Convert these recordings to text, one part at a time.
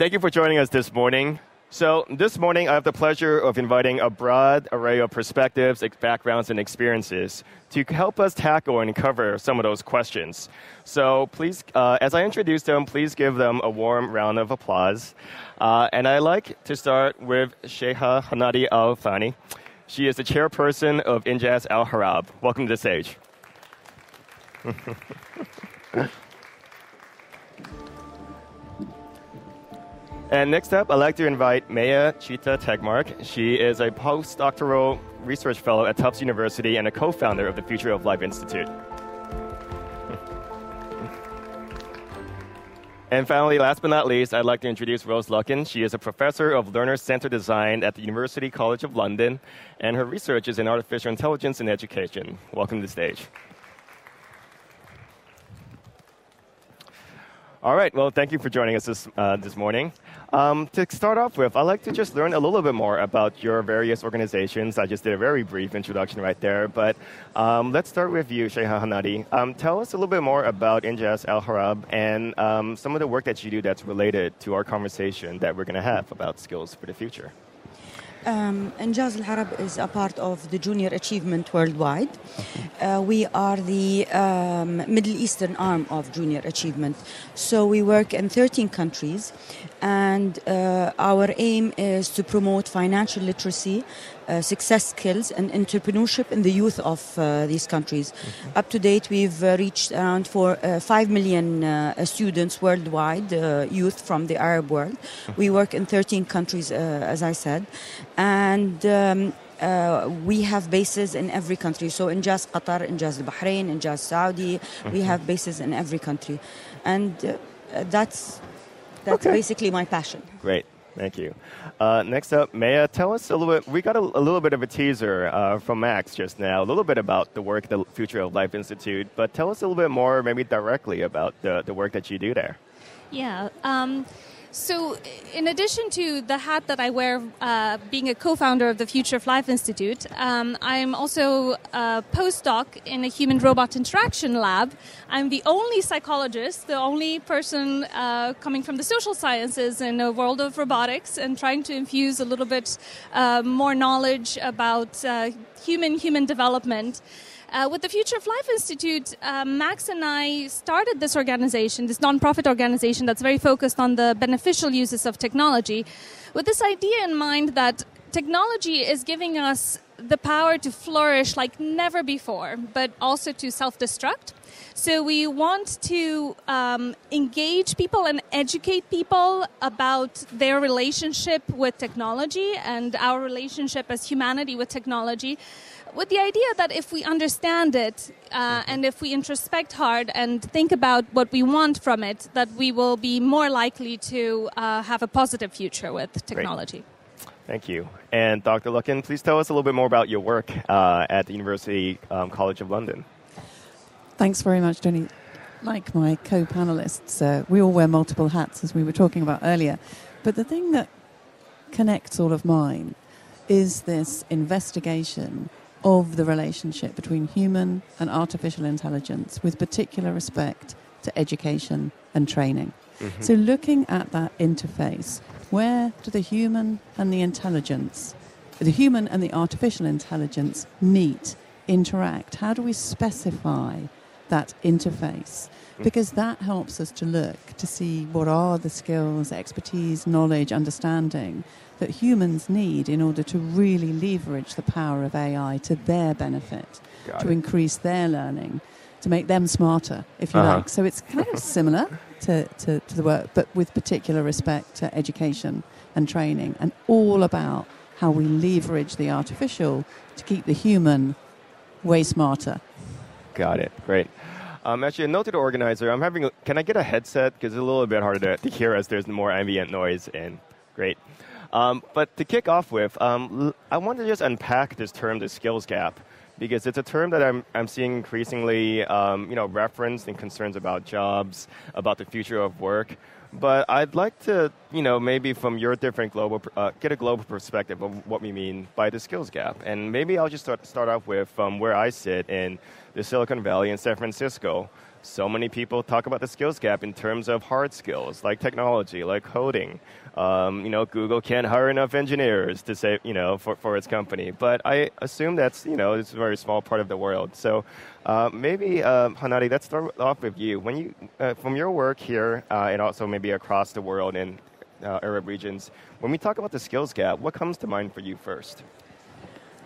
Thank you for joining us this morning. So, this morning I have the pleasure of inviting a broad array of perspectives, backgrounds, and experiences to help us tackle and cover some of those questions. So, please, uh, as I introduce them, please give them a warm round of applause. Uh, and I'd like to start with Sheikha Hanadi Al Thani. She is the chairperson of Injaz Al Arab. Welcome to the stage. And next up, I'd like to invite Meia Chita Tegmark. She is a postdoctoral research fellow at Tufts University and a co founder of the Future of Life Institute. And finally, last but not least, I'd like to introduce Rose Luckin. She is a professor of learner centered design at the University College of London, and her research is in artificial intelligence in education. Welcome to the stage. All right, well, thank you for joining us this, uh, this morning. Um, to start off with, I'd like to just learn a little bit more about your various organizations. I just did a very brief introduction right there, but um, let's start with you, Sheikha Hanadi. Um, tell us a little bit more about Injaz Al Arab and um, some of the work that you do that's related to our conversation that we're going to have about skills for the future. Um, Injaz Al Arab is a part of the Junior Achievement Worldwide. Uh, we are the um, Middle Eastern arm of Junior Achievement. So we work in 13 countries, and uh, our aim is to promote financial literacy uh, success skills and entrepreneurship in the youth of uh, these countries. Mm-hmm. Up to date, we've uh, reached around for uh, 5 million uh, students worldwide, youth from the Arab world. Mm-hmm. We work in 13 countries, as I said. And um, uh, we have bases in every country. So Injaz Qatar, Injaz Bahrain, Injaz Saudi, mm-hmm. we have bases in every country, and uh, that's that's okay. basically my passion. Great. Thank you. Uh, next up, Meia, tell us a little bit. We got a, a little bit of a teaser uh, from Max just now, a little bit about the work, the Future of Life Institute, but tell us a little bit more, maybe directly, about the, the work that you do there. Yeah. Um, so, in addition to the hat that I wear uh, being a co founder of the Future of Life Institute, um, I'm also a postdoc in a human robot interaction lab. I'm the only psychologist, the only person uh, coming from the social sciences in a world of robotics and trying to infuse a little bit uh, more knowledge about uh, human human development. Uh, with the Future of Life Institute, uh, Max and I started this organization, this nonprofit organization that's very focused on the beneficial uses of technology, with this idea in mind that technology is giving us the power to flourish like never before, but also to self destruct. So we want to um, engage people and educate people about their relationship with technology and our relationship as humanity with technology with the idea that if we understand it uh, mm-hmm. and if we introspect hard and think about what we want from it, that we will be more likely to uh, have a positive future with technology. Great. Thank you. And Dr. Luckin, please tell us a little bit more about your work uh, at the University um, College of London. Thanks very much, Tony. Like my co panelists, uh, we all wear multiple hats, as we were talking about earlier. But the thing that connects all of mine is this investigation of the relationship between human and artificial intelligence with particular respect to education and training. Mm-hmm. So, looking at that interface, where do the human and the intelligence, the human and the artificial intelligence meet, interact? How do we specify that interface? Mm. Because that helps us to look to see what are the skills, expertise, knowledge, understanding that humans need in order to really leverage the power of AI to their benefit, Got to it. increase their learning, to make them smarter, if you uh-huh. like. So it's kind of similar to, to, to the work, but with particular respect to education and training, and all about how we leverage the artificial to keep the human way smarter. Got it. Great. Um, actually, a note to the organizer. I'm having. A, can I get a headset? Because it's a little bit harder to, to hear as there's more ambient noise And Great. Um, but to kick off with, um, I want to just unpack this term, the skills gap, because it's a term that I'm, I'm seeing increasingly, um, you know, referenced in concerns about jobs, about the future of work. But I'd like to, you know, maybe from your different global, uh, get a global perspective of what we mean by the skills gap. And maybe I'll just start, start off with um, where I sit in the Silicon Valley in San Francisco. So many people talk about the skills gap in terms of hard skills like technology, like coding. Um, you know, Google can't hire enough engineers to say, you know, for, for its company. But I assume that's, you know, it's a very small part of the world. So uh, maybe, uh, Hanadi, let's start off with you. When you, uh, from your work here, uh, and also maybe across the world in uh, Arab regions, when we talk about the skills gap, what comes to mind for you first?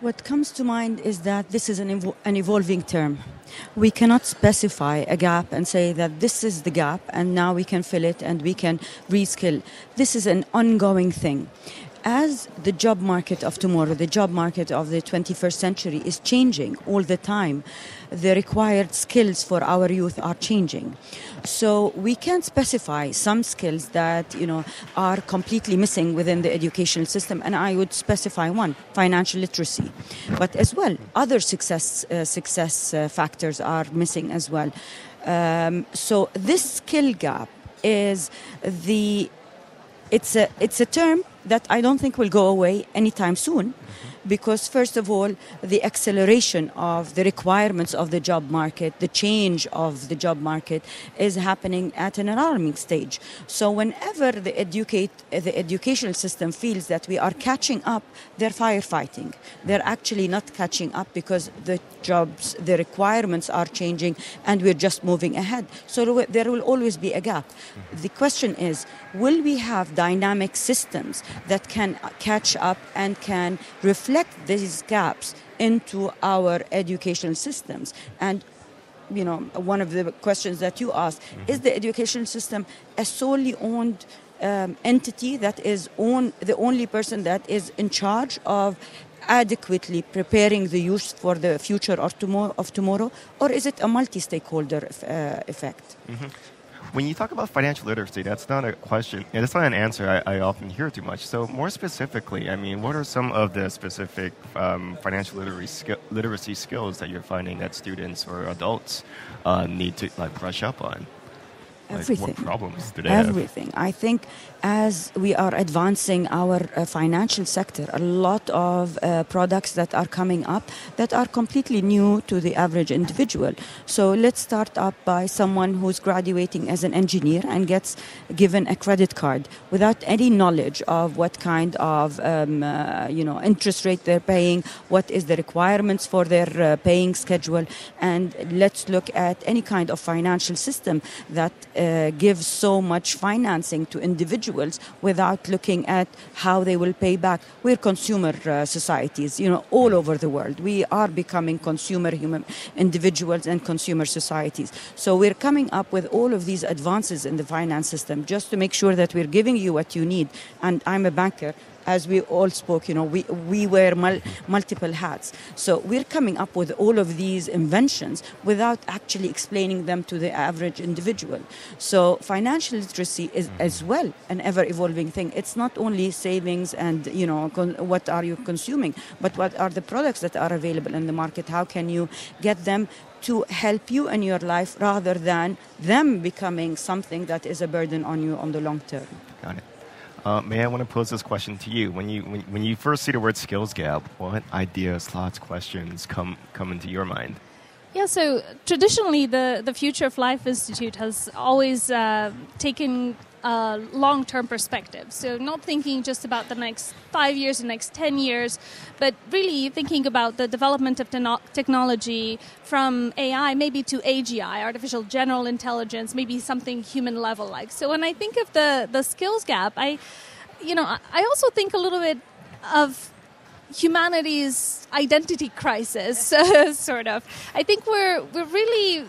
What comes to mind is that this is an, evo- an evolving term. We cannot specify a gap and say that this is the gap and now we can fill it and we can reskill. This is an ongoing thing as the job market of tomorrow, the job market of the 21st century is changing all the time, the required skills for our youth are changing. So we can specify some skills that you know are completely missing within the educational system, and I would specify one: financial literacy. But as well, other success uh, success uh, factors are missing as well. Um, so this skill gap is the it's a it's a term that I don't think will go away anytime soon because first of all the acceleration of the requirements of the job market the change of the job market is happening at an alarming stage. So whenever the educate the educational system feels that we are catching up they're firefighting. They're actually not catching up because the jobs the requirements are changing and we're just moving ahead. So there will always be a gap. Mm-hmm. The question is will we have dynamic systems that can catch up and can reflect these gaps into our educational systems. And you know, one of the questions that you asked mm-hmm. is the education system a solely owned um, entity that is on, the only person that is in charge of adequately preparing the youth for the future or tomorrow, of tomorrow or is it a multi-stakeholder uh, effect? Mm-hmm. When you talk about financial literacy, that's not a question, that's not an answer I, I, often hear too much. So, more specifically, I mean, what are some of the specific um, financial literacy, literacy skills that you're finding that students or adults uh, need to like brush up on? Everything. Like what problems do they Everything. have? I think as we are advancing our uh, financial sector, a lot of uh, products that are coming up that are completely new to the average individual. So let's start up by someone who's graduating as an engineer and gets given a credit card without any knowledge of what kind of um, uh, you know interest rate they're paying, what is the requirements for their uh, paying schedule, and let's look at any kind of financial system that uh, gives so much financing to individuals individuals without looking at how they will pay back. We're consumer uh, societies, you know, all over the world. We are becoming consumer human individuals and consumer societies. So we're coming up with all of these advances in the finance system just to make sure that we're giving you what you need. And I'm a banker as we all spoke, you know, we, we wear mul- multiple hats. So we're coming up with all of these inventions without actually explaining them to the average individual. So financial literacy is mm-hmm. as well an ever evolving thing. It's not only savings and, you know, con- what are you consuming, but what are the products that are available in the market? How can you get them to help you in your life rather than them becoming something that is a burden on you on the long term? Got it. Uh, May I want to pose this question to you? When you when, when you first see the word skills gap, what ideas, thoughts, questions come come into your mind? Yeah, so traditionally, the, the Future of Life Institute has always uh, taken long term perspective. So, not thinking just about the next five years, the next 10 years, but really thinking about the development of the technology from AI maybe to AGI, artificial general intelligence, maybe something human level like. So, when I think of the, the skills gap, I, you know, I also think a little bit of humanity's identity crisis, sort of. I think we're we're really,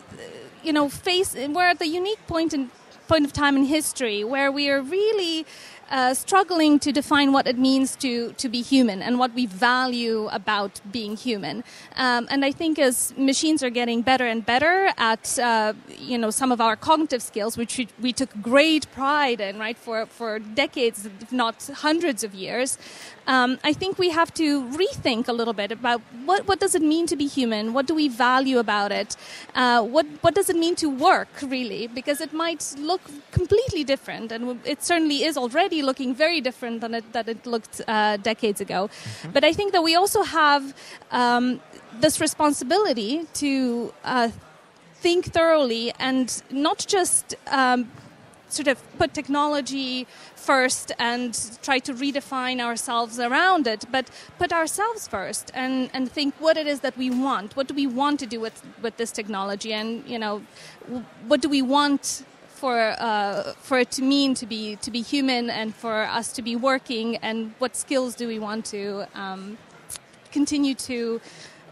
you know, face we're at the unique point in point of time in history where we are really uh, struggling to define what it means to, to be human and what we value about being human. Um, and I think as machines are getting better and better at uh, you know some of our cognitive skills, which we, we, took great pride in, right, for, for decades, if not hundreds of years, um, I think we have to rethink a little bit about what, what does it mean to be human? What do we value about it? Uh, what, what does it mean to work, really? Because it might look completely different, and it certainly is already looking very different than it, than it looked uh, decades ago. Mm-hmm. But I think that we also have um, this responsibility to uh, think thoroughly and not just um, sort of put technology first and try to redefine ourselves around it, but put ourselves first and, and think what it is that we want. What do we want to do with, with this technology? And, you know, what do we want for uh, for it to mean to be to be human and for us to be working and what skills do we want to um, continue to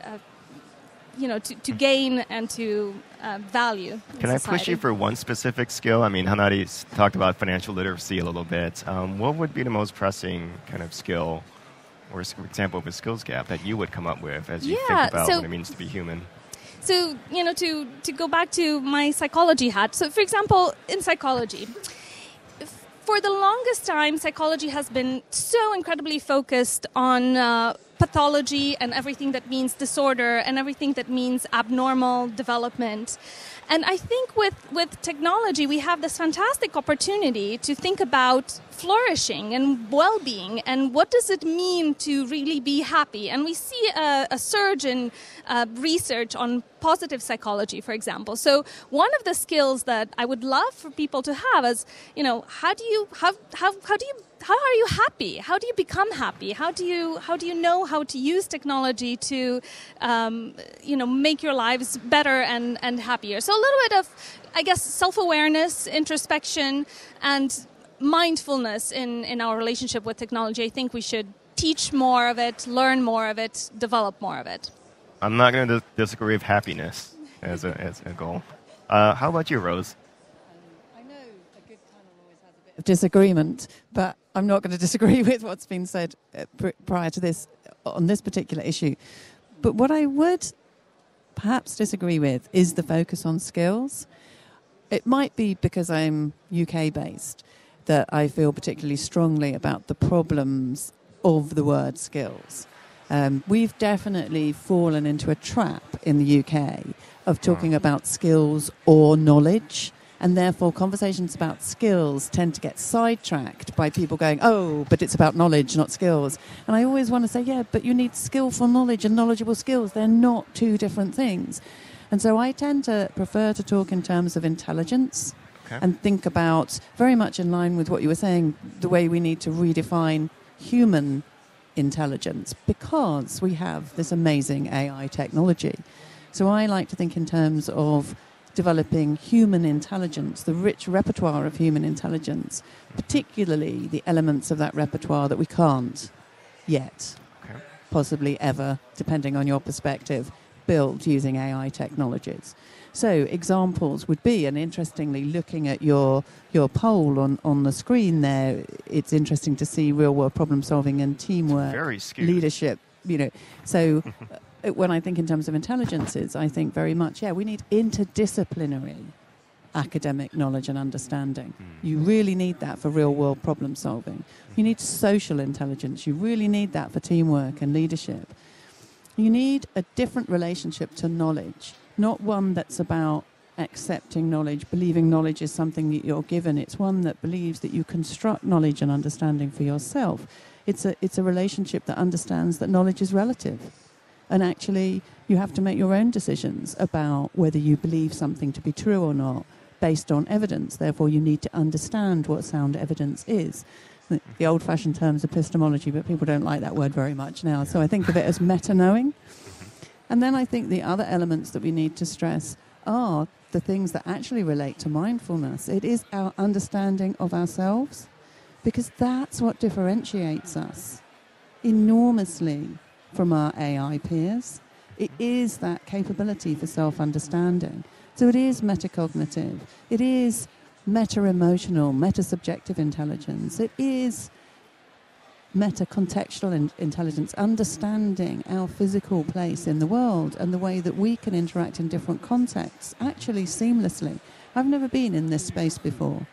uh, you know to, to gain and to uh, value. Can I push you for one specific skill? I mean, Hanadi talked about financial literacy a little bit. Um, what would be the most pressing kind of skill, or example of a skills gap that you would come up with as you yeah, think about so what it means to be human? So you know, to to go back to my psychology hat. So, for example, in psychology for the longest time, psychology has been so incredibly focused on uh, pathology and everything that means disorder and everything that means abnormal development. And I think with, with technology, we have this fantastic opportunity to think about flourishing and well being and what does it mean to really be happy. And we see a, a surge in uh, research on positive psychology, for example. So, one of the skills that I would love for people to have is, you know, how do you, how, how, how do you how are you happy? How do you become happy? How do you how do you know how to use technology to um, you know make your lives better and and happier? So a little bit of I guess self awareness, introspection, and mindfulness in in our relationship with technology. I think we should teach more of it, learn more of it, develop more of it. I'm not going to disagree with happiness as a as a goal. Uh, how about you, Rose? Um I know a good panel always has a bit of disagreement, but I'm not going to disagree with what's been said uh, prior to this on this particular issue. But what I would perhaps disagree with is the focus on skills. It might be because I'm UK based that I feel particularly strongly about the problems of the word skills. Um, we've definitely fallen into a trap in the UK of talking about skills or knowledge and therefore conversations about skills tend to get sidetracked by people going, oh, but it's about knowledge, not skills. And I always want to say, yeah, but you need skillful knowledge and knowledgeable skills. They're not two different things. And so I tend to prefer to talk in terms of intelligence okay. and think about, very much in line with what you were saying, the way we need to redefine human intelligence because we have this amazing AI technology. So I like to think in terms of developing human intelligence, the rich repertoire of human intelligence, particularly the elements of that repertoire that we can't yet, okay. possibly ever, depending on your perspective, build using AI technologies. So examples would be, and interestingly, looking at your your poll on, on the screen there, it's interesting to see real world problem solving and teamwork, leadership. You know, so when I think in terms of intelligences, I think very much, yeah, we need interdisciplinary academic knowledge and understanding. Mm. You really need that for real world problem solving. You need social intelligence. You really need that for teamwork and leadership. You need a different relationship to knowledge, not one that's about accepting knowledge, believing knowledge is something that you're given. It's one that believes that you construct knowledge and understanding for yourself. It's a, it's a relationship that understands that knowledge is relative and actually, you have to make your own decisions about whether you believe something to be true or not based on evidence. Therefore, you need to understand what sound evidence is. The old fashioned term is epistemology, but people don't like that word very much now. So I think of it as meta knowing. And then I think the other elements that we need to stress are the things that actually relate to mindfulness. It is our understanding of ourselves, because that's what differentiates us enormously from our AI peers. It is that capability for self understanding. So it is metacognitive, it is meta emotional, meta subjective intelligence, it is meta contextual in- intelligence, understanding our physical place in the world and the way that we can interact in different contexts actually seamlessly. I've never been in this space before.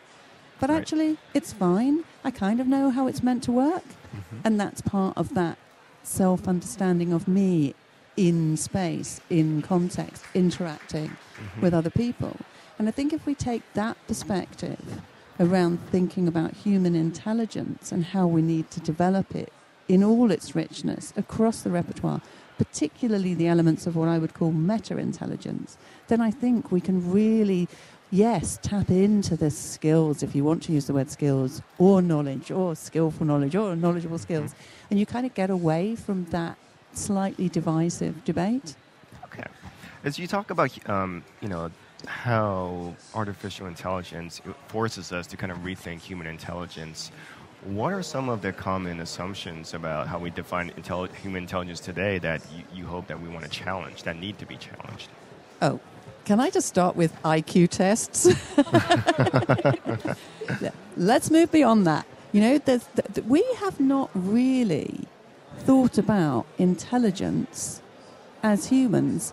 But Right. actually, it's fine. I kind of know how it's meant to work. Mm-hmm. And that's part of that self understanding of me in space, in context, interacting Mm-hmm. with other people. And I think if we take that perspective around thinking about human intelligence and how we need to develop it in all its richness across the repertoire, particularly the elements of what I would call meta intelligence, then I think we can really, yes, tap into the skills, if you want to use the word skills, or knowledge, or skillful knowledge, or knowledgeable skills. And you kind of get away from that slightly divisive debate. Okay. As you talk about, um, you know, how artificial intelligence forces us to kind of rethink human intelligence, what are some of the common assumptions about how we define intelli- human intelligence today that you, you hope that we want to challenge, that need to be challenged? Oh, can I just start with IQ tests? Let's move beyond that. You know, there's, th- we have not really thought about intelligence as humans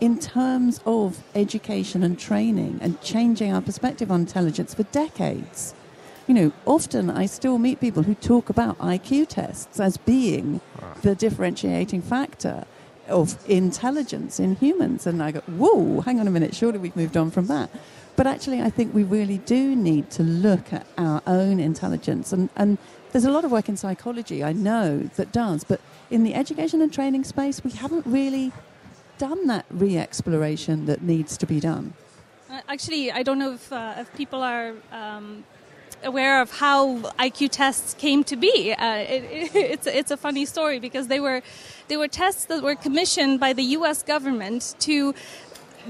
in terms of education and training and changing our perspective on intelligence for decades. You know, often I still meet people who talk about IQ tests as being the differentiating factor of intelligence in humans. And I go, whoa, hang on a minute, surely we've moved on from that. But actually, I think we really do need to look at our own intelligence. And, and there's a lot of work in psychology, I know, that does. But in the education and training space, we haven't really done that re exploration that needs to be done. Uh, Actually, I don't know if, uh, if people are um, aware of how IQ tests came to be. Uh, it, it, it's, it's a funny story because they were, they were tests that were commissioned by the US government to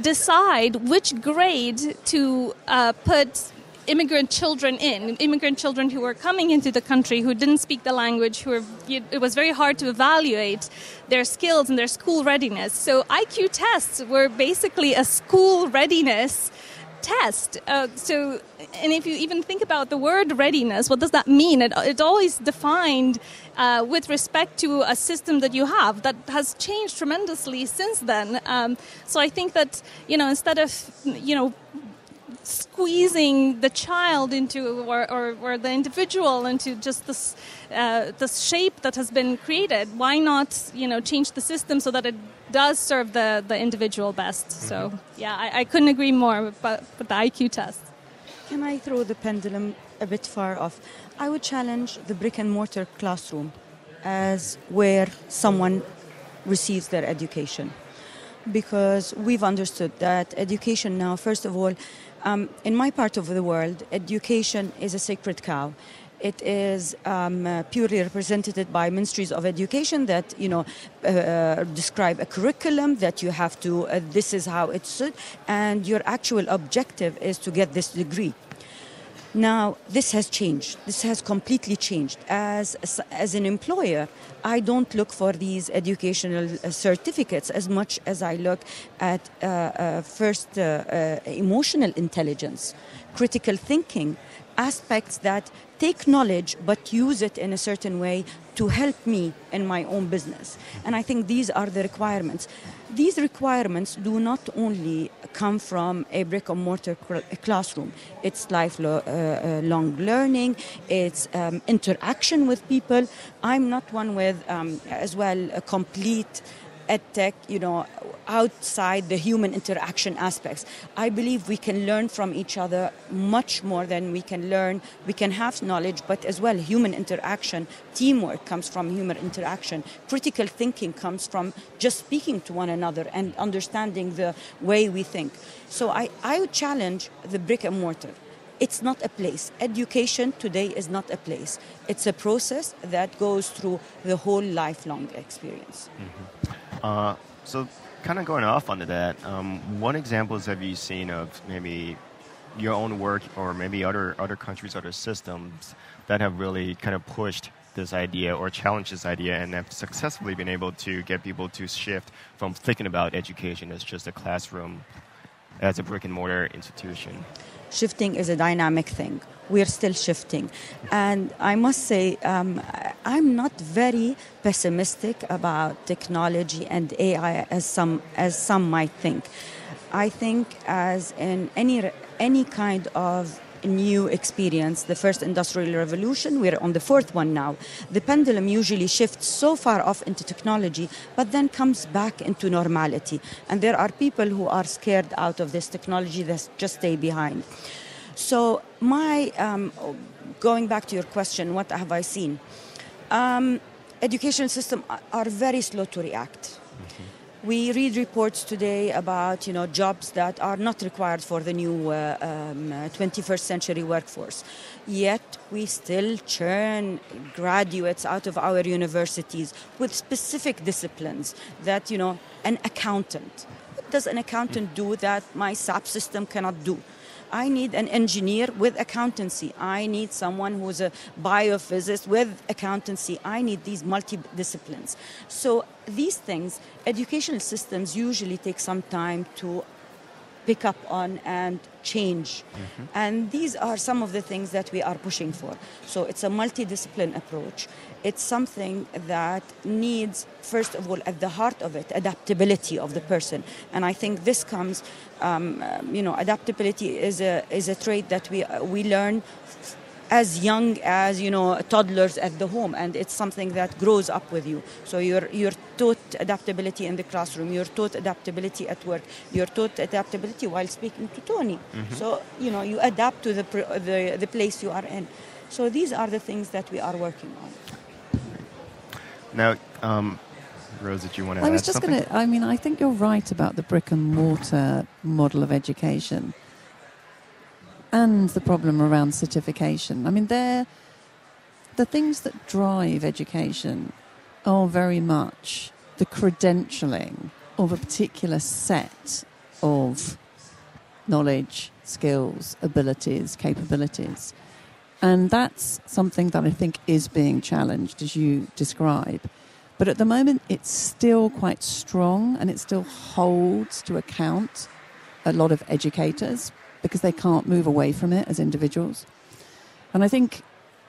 decide which grade to uh, put immigrant children in immigrant children who were coming into the country who didn't speak the language who were it was very hard to evaluate their skills and their school readiness so iq tests were basically a school readiness test. Uh, so and if you even think about the word readiness what does that mean? It, it's always defined uh, with respect to a system that you have that has changed tremendously since then. Um, so i think that you know instead of you know squeezing the child into or, or, or the individual into just this uh, this shape that has been created why not you know change the system so that it does serve the, the individual best so yeah I, I couldn't agree more with, with the IQ test Can I throw the pendulum a bit far off? I would challenge the brick and mortar classroom as where someone receives their education. Because we've understood that education now, first of all, um, in my part of the world, education is a sacred cow. It is um, uh, purely represented by ministries of education that you know uh, describe a curriculum that you have to. Uh, this is how it should, and your actual objective is to get this degree. Now, this has changed. This has completely changed. As, as an employer, I don't look for these educational uh, certificates as much as I look at uh, uh, first uh, uh, emotional intelligence, critical thinking, aspects that take knowledge but use it in a certain way to help me in my own business. And I think these are the requirements. These requirements do not only come from a brick and mortar classroom, it's lifelong uh, uh, learning, it's um, interaction with people. I'm not one with, um, as well, a complete edtech, you know, outside the human interaction aspects. I believe we can learn from each other much more than we can learn. We can have knowledge, but as well, human interaction, teamwork comes from human interaction. Critical thinking comes from just speaking to one another and understanding the way we think. So I, I would challenge the brick and mortar. It's not a place. Education today is not a place. It's a process that goes through the whole lifelong experience. Mm-hmm. Uh, so, kind of going off onto that, um, what examples have you seen of maybe your own work or maybe other other countries, other systems that have really kind of pushed this idea or challenged this idea and have successfully been able to get people to shift from thinking about education as just a classroom, as a brick and mortar institution? shifting is a dynamic thing. We're still shifting. And I must say, um, I'm not very pessimistic about technology and AI as some, as some might think. I think, as in any, any kind of new experience. The first industrial revolution, we're on the fourth one now. The pendulum usually shifts so far off into technology, but then comes back into normality. And there are people who are scared out of this technology that just stay behind. So, my um, going back to your question, what have I seen? Um, education system are very slow to react. We read reports today about you know jobs that are not required for the new uh, um, 21st century workforce. Yet we still churn graduates out of our universities with specific disciplines that you know an accountant. What does an accountant do that my SAP system cannot do? I need an engineer with accountancy. I need someone who's a biophysicist with accountancy. I need these multidisciplines. So these things, educational systems usually take some time to pick up on and change. Mm-hmm. And these are some of the things that we are pushing for. So it's a multidiscipline approach. It's something that needs, first of all, at the heart of it, adaptability of the person. And I think this comes, um, you know, adaptability is a, is a trait that we, we learn as young as you know toddlers at the home and it's something that grows up with you. So you're you're taught adaptability in the classroom. You're taught adaptability at work. You're taught adaptability while speaking to tony. Mm-hmm. so you know you adapt to the, the the place you are in. So these are the things that we are working on. Now um, Rose, did you want to I was just going to, I mean, I think you're right about the brick and mortar model of education and the problem around certification. I mean, they're the things that drive education are very much the credentialing of a particular set of knowledge, skills, abilities, capabilities. And that's something that I think is being challenged, as you describe. But at the moment, it's still quite strong and it still holds to account a lot of educators, because they can't move away from it as individuals. And I think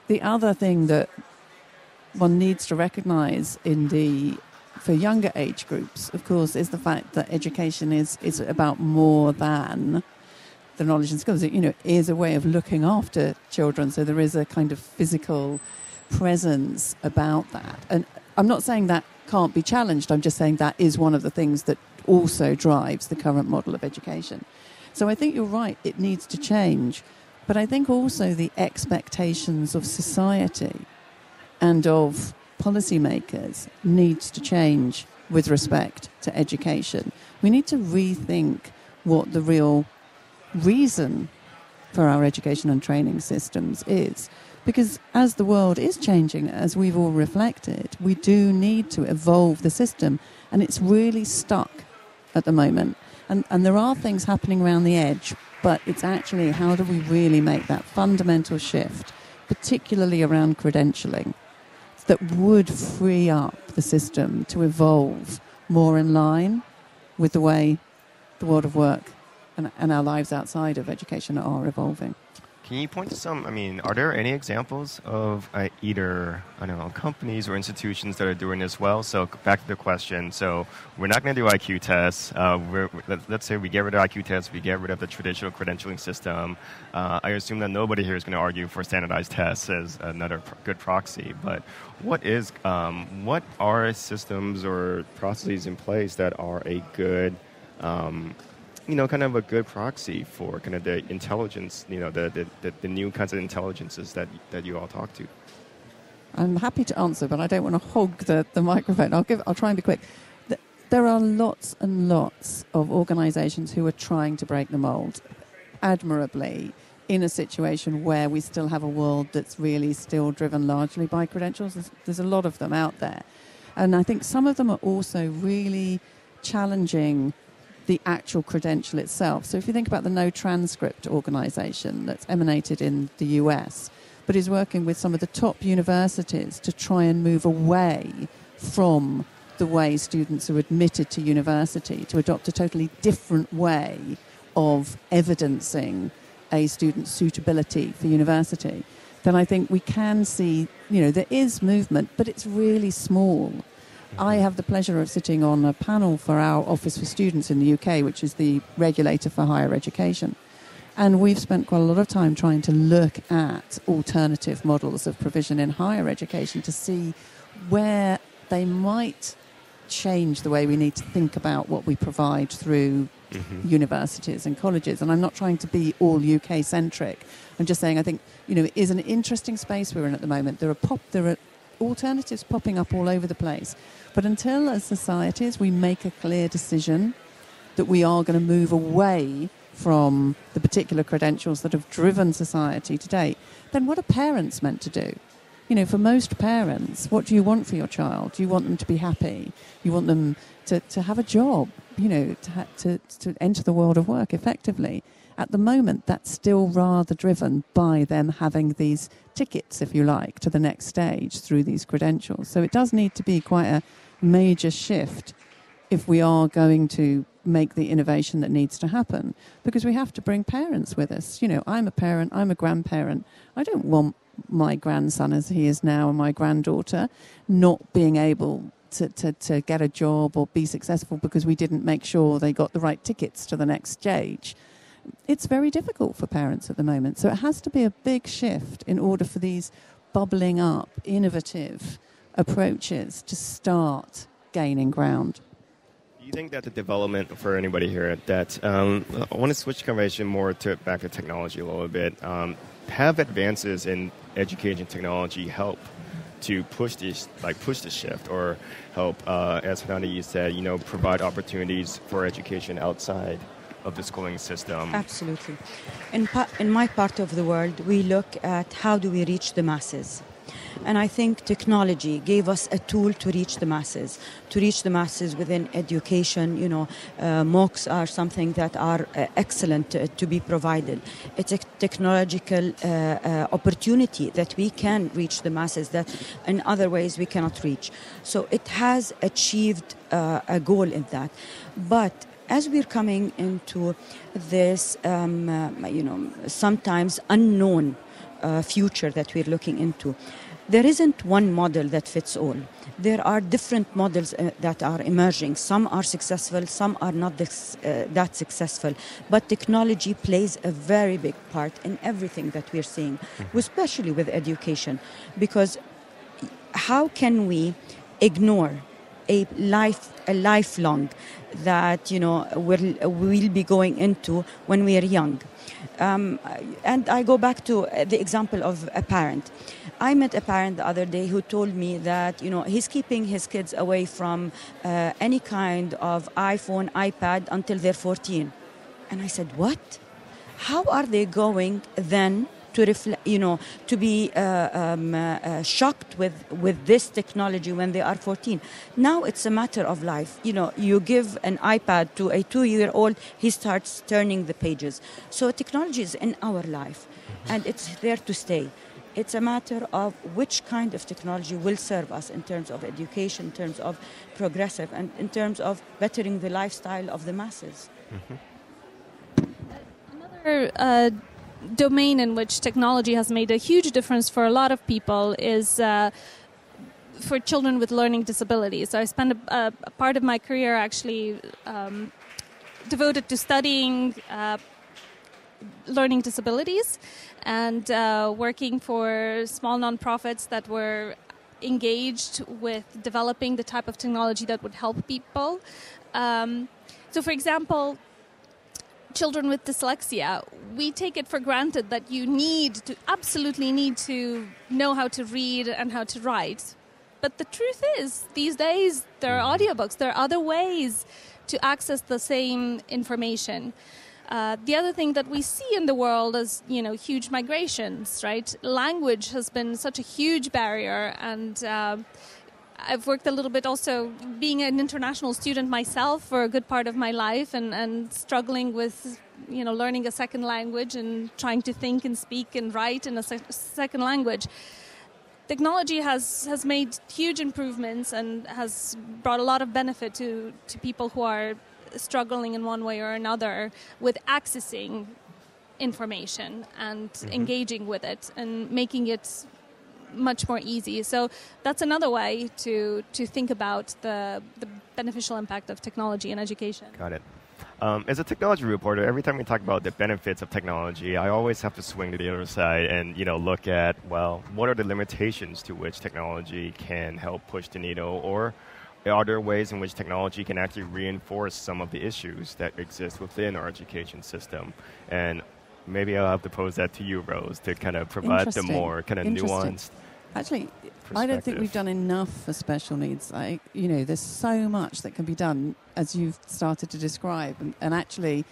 the other thing that one needs to recognize in the for younger age groups, of course, is the fact that education is, is about more than the knowledge and skills. It, you know, is a way of looking after children. So there is a kind of physical presence about that. And I'm not saying that can't be challenged. I'm just saying that is one of the things that also drives the current model of education. So I think you're right, it needs to change. But I think also the expectations of society and of policymakers needs to change with respect to education. We need to rethink what the real reason for our education and training systems is. Because as the world is changing, as we've all reflected, we do need to evolve the system, and it's really stuck at the moment. And, and there are things happening around the edge, but it's actually how do we really make that fundamental shift, particularly around credentialing, that would free up the system to evolve more in line with the way the world of work and, and our lives outside of education are evolving. Can you point to some? I mean, are there any examples of uh, either I don't know companies or institutions that are doing this well? So back to the question. So we're not going to do IQ tests. Uh, let, us say we get rid of IQ tests, we get rid of the traditional credentialing system. Uh, I assume that nobody here is going to argue for standardized tests as another pr- good proxy. But what is um, what are systems or processes in place that are a good um, you know, kind of a good proxy for kind of the intelligence, you know, the, the, the, the new kinds of intelligences that, that you all talk to? I'm happy to answer, but I don't want to hog the, the microphone. I'll, give, I'll try and be quick. There are lots and lots of organizations who are trying to break the mold admirably in a situation where we still have a world that's really still driven largely by credentials. There's, there's a lot of them out there. And I think some of them are also really challenging the actual credential itself. So if you think about the No Transcript organization that's emanated in the US, but is working with some of the top universities to try and move away from the way students are admitted to university to adopt a totally different way of evidencing a student's suitability for university, then I think we can see, you know, there is movement, but it's really small. I have the pleasure of sitting on a panel for our Office for Students in the UK, which is the regulator for higher education. And we've spent quite a lot of time trying to look at alternative models of provision in higher education to see where they might change the way we need to think about what we provide through mm-hmm. universities and colleges. And I'm not trying to be all UK centric. I'm just saying I think you know it is an interesting space we're in at the moment. There are pop there are alternatives popping up all over the place. But until as societies we make a clear decision that we are going to move away from the particular credentials that have driven society to date, then what are parents meant to do? You know, for most parents, what do you want for your child? Do you want them to be happy? You want them to, to have a job, you know, to, to, to enter the world of work effectively. At the moment, that's still rather driven by them having these tickets, if you like, to the next stage through these credentials. So it does need to be quite a major shift if we are going to make the innovation that needs to happen because we have to bring parents with us. You know, I'm a parent, I'm a grandparent. I don't want my grandson as he is now and my granddaughter not being able to, to, to get a job or be successful because we didn't make sure they got the right tickets to the next stage. It's very difficult for parents at the moment. So it has to be a big shift in order for these bubbling up, innovative approaches to start gaining ground. Do you think that the development for anybody here that um, I want to switch conversation more to back to technology a little bit? Um, have advances in education technology help to push this like push the shift or help uh, as Fernanda you said you know provide opportunities for education outside of the schooling system absolutely in, in my part of the world we look at how do we reach the masses and I think technology gave us a tool to reach the masses, to reach the masses within education. You know, uh, MOOCs are something that are uh, excellent uh, to be provided. It's a technological uh, uh, opportunity that we can reach the masses that in other ways we cannot reach. So it has achieved uh, a goal in that. But as we're coming into this, um, you know, sometimes unknown future that we're looking into, there isn't one model that fits all. There are different models uh, that are emerging. Some are successful, some are not this, uh, that successful. But technology plays a very big part in everything that we're seeing, mm-hmm. especially with education. Because how can we ignore a life a lifelong that you know we'll, we'll be going into when we are young um, and I go back to the example of a parent. I met a parent the other day who told me that you know he's keeping his kids away from uh, any kind of iPhone, iPad until they're 14. And I said, "What? How are they going then to reflect, you know, to be uh, um, uh, uh, shocked with with this technology when they are 14. Now it's a matter of life. You know, you give an iPad to a two-year-old, he starts turning the pages. So technology is in our life, and it's there to stay. It's a matter of which kind of technology will serve us in terms of education, in terms of progressive, and in terms of bettering the lifestyle of the masses. Mm-hmm. Another uh, domain in which technology has made a huge difference for a lot of people is uh, for children with learning disabilities. So I spent a, a part of my career actually um, devoted to studying uh, learning disabilities and uh, working for small nonprofits that were engaged with developing the type of technology that would help people. Um, so, for example, children with dyslexia, we take it for granted that you need to absolutely need to know how to read and how to write. But the truth is, these days there are mm-hmm. audiobooks, there are other ways to access the same information. Uh, the other thing that we see in the world is, you know, huge migrations, right? Language has been such a huge barrier, and uh, I've worked a little bit also being an international student myself for a good part of my life and, and struggling with you know learning a second language and trying to think and speak and write in a se- second language technology has has made huge improvements and has brought a lot of benefit to to people who are struggling in one way or another with accessing information and mm-hmm. engaging with it and making it much more easy. So that's another way to to think about the the beneficial impact of technology in education. Got it. Um, as a technology reporter, every time we talk about the benefits of technology, I always have to swing to the other side and you know look at well, what are the limitations to which technology can help push the needle, or are there ways in which technology can actually reinforce some of the issues that exist within our education system? And maybe I'll have to pose that to you, Rose, to kind of provide the more kind of nuanced. Actually, I don't think we've done enough for special needs. I, you know, there's so much that can be done, as you've started to describe, and, and actually,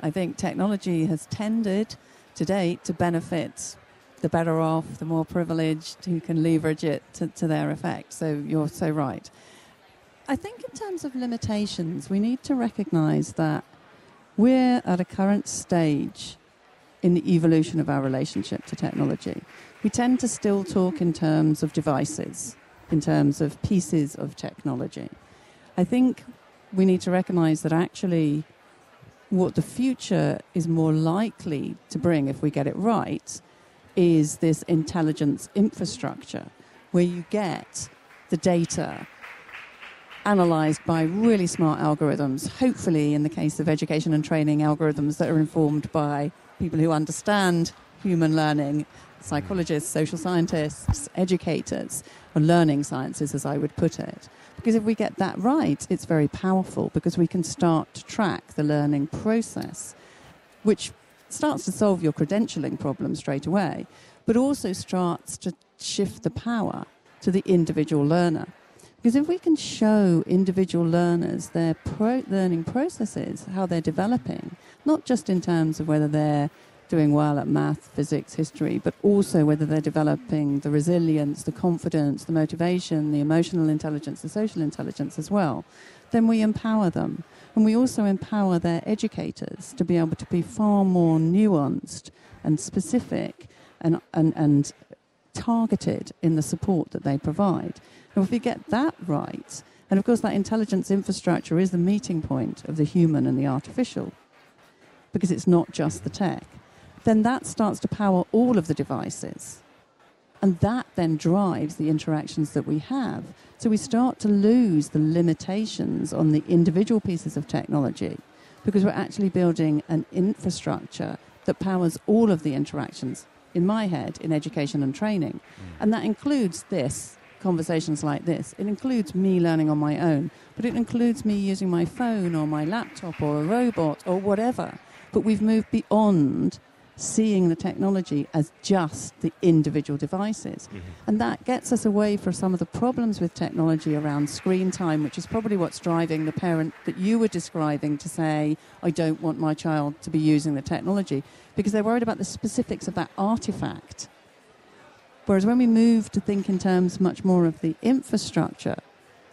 I think technology has tended to date to benefit the better off, the more privileged, who can leverage it to, to their effect. So you're so right. I think, in terms of limitations, we need to recognize that we're at a current stage in the evolution of our relationship to technology. We tend to still talk in terms of devices, in terms of pieces of technology. I think we need to recognize that actually what the future is more likely to bring, if we get it right, is this intelligence infrastructure where you get the data analyzed by really smart algorithms, hopefully, in the case of education and training, algorithms that are informed by people who understand human learning psychologists, social scientists, educators, or learning sciences, as I would put it. Because if we get that right, it's very powerful because we can start to track the learning process, which starts to solve your credentialing problem straight away, but also starts to shift the power to the individual learner. Because if we can show individual learners their pro- learning processes, how they're developing, not just in terms of whether they're doing well at math, physics, history, but also whether they're developing the resilience, the confidence, the motivation, the emotional intelligence, the social intelligence as well, then we empower them. And we also empower their educators to be able to be far more nuanced and specific and, and, and targeted in the support that they provide. And if we get that right, and of course, that intelligence infrastructure is the meeting point of the human and the artificial, because it's not just the tech then that starts to power all of the devices. And that then drives the interactions that we have. So we start to lose the limitations on the individual pieces of technology because we're actually building an infrastructure that powers all of the interactions, in my head, in education and training. Mm. And that includes this conversations like this. It includes me learning on my own, but it includes me using my phone or my laptop or a robot or whatever. But we've moved beyond seeing the technology as just the individual devices. Mm-hmm. And that gets us away from some of the problems with technology around screen time, which is probably what's driving the parent that you were describing to say, I don't want my child to be using the technology, because they're worried about the specifics of that artifact. Whereas when we move to think in terms much more of the infrastructure,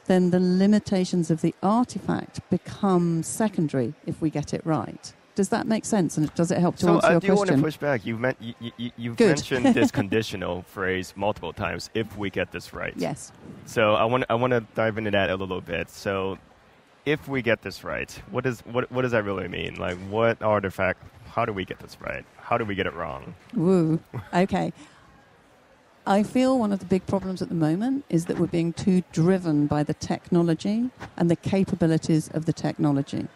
then the limitations of the artifact become secondary if we get it right. Does that make sense? And does it help to so answer uh, your question? So I do want to push back. You've, meant, you, you, you've mentioned this conditional phrase multiple times, if we get this right. Yes. So I want, I want to dive into that a little bit. So if we get this right, what, is, what, what does that really mean? Like, what are the facts? How do we get this right? How do we get it wrong? Woo. Okay. I feel one of the big problems at the moment is that we're being too driven by the technology and the capabilities of the technology.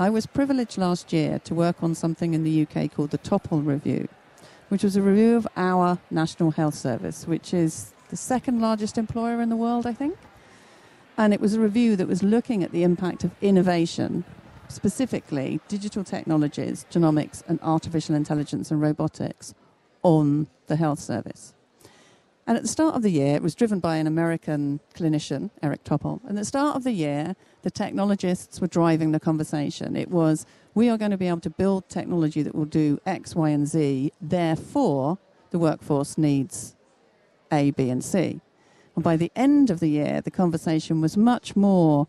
I was privileged last year to work on something in the UK called the Topol Review, which was a review of our National Health Service, which is the second largest employer in the world, I think. And it was a review that was looking at the impact of innovation, specifically digital technologies, genomics, and artificial intelligence and robotics on the health service. And at the start of the year, it was driven by an American clinician, Eric Topol. And at the start of the year, the technologists were driving the conversation. It was, we are going to be able to build technology that will do X, Y, and Z. Therefore, the workforce needs A, B, and C. And by the end of the year, the conversation was much more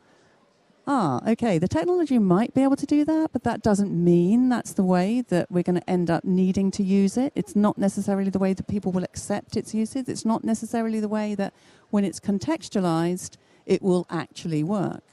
ah, okay, the technology might be able to do that, but that doesn't mean that's the way that we're going to end up needing to use it. It's not necessarily the way that people will accept its usage. It's not necessarily the way that when it's contextualized, it will actually work.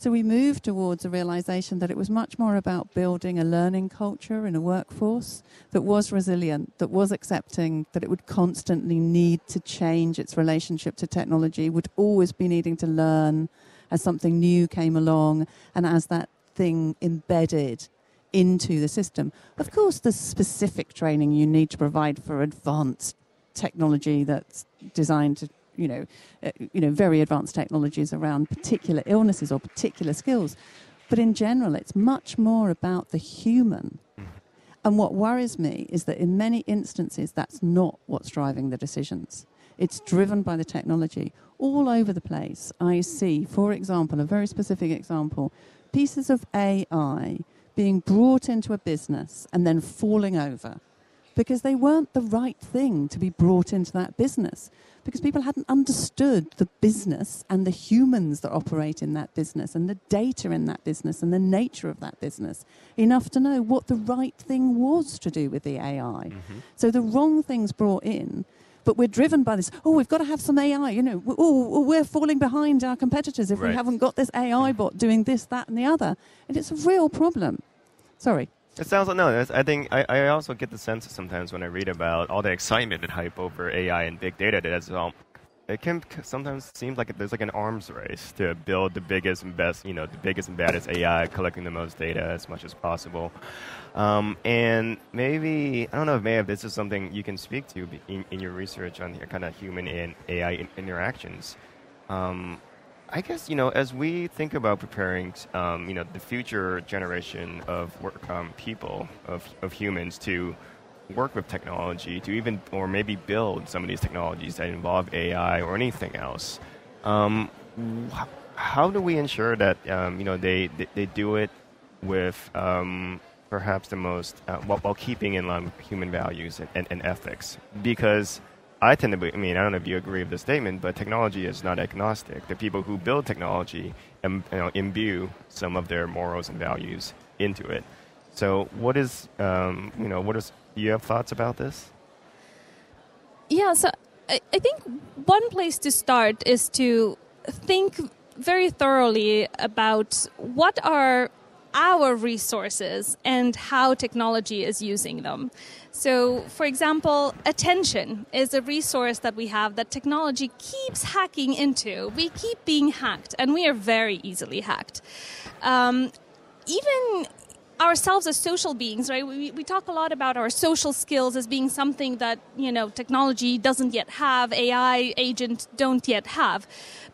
So we moved towards a realization that it was much more about building a learning culture in a workforce that was resilient, that was accepting, that it would constantly need to change its relationship to technology, would always be needing to learn as something new came along and as that thing embedded into the system. Of course, the specific training you need to provide for advanced technology that's designed to, you know, uh, you know, very advanced technologies around particular illnesses or particular skills. But in general, it's much more about the human. And what worries me is that in many instances, that's not what's driving the decisions. It's driven by the technology. All over the place, I see, for example, a very specific example, pieces of AI being brought into a business and then falling over because they weren't the right thing to be brought into that business because people hadn't understood the business and the humans that operate in that business and the data in that business and the nature of that business enough to know what the right thing was to do with the AI. Mm-hmm. So the wrong things brought in but we're driven by this. Oh, we've got to have some AI. You know, oh, we're falling behind our competitors if right. we haven't got this AI bot doing this, that, and the other. And it's a real problem. Sorry. It sounds like no. I think I, I also get the sense sometimes when I read about all the excitement and hype over AI and big data that as well. Um, It can sometimes seem like there's like an arms race to build the biggest and best, you know, the biggest and baddest AI, collecting the most data as much as possible. Um, and maybe I don't know if maybe this is something you can speak to in, in your research on kind of human and AI in, interactions. Um, I guess you know as we think about preparing, um, you know, the future generation of work, um, people of, of humans to work with technology, to even or maybe build some of these technologies that involve AI or anything else. Um, how do we ensure that um, you know they, they, they do it with um, perhaps the most uh, while, while, keeping in line with human values and, and, and ethics? Because I tend to be, I mean, I don't know if you agree with the statement, but technology is not agnostic. The people who build technology and you know, imbue some of their morals and values into it. So, what is, um, you know, what is, you have thoughts about this? Yeah, so I, I think one place to start is to think very thoroughly about what are our resources and how technology is using them. So, for example, attention is a resource that we have that technology keeps hacking into. We keep being hacked, and we are very easily hacked. Um, even ourselves as social beings, right? We, we talk a lot about our social skills as being something that, you know, technology doesn't yet have, AI agents don't yet have.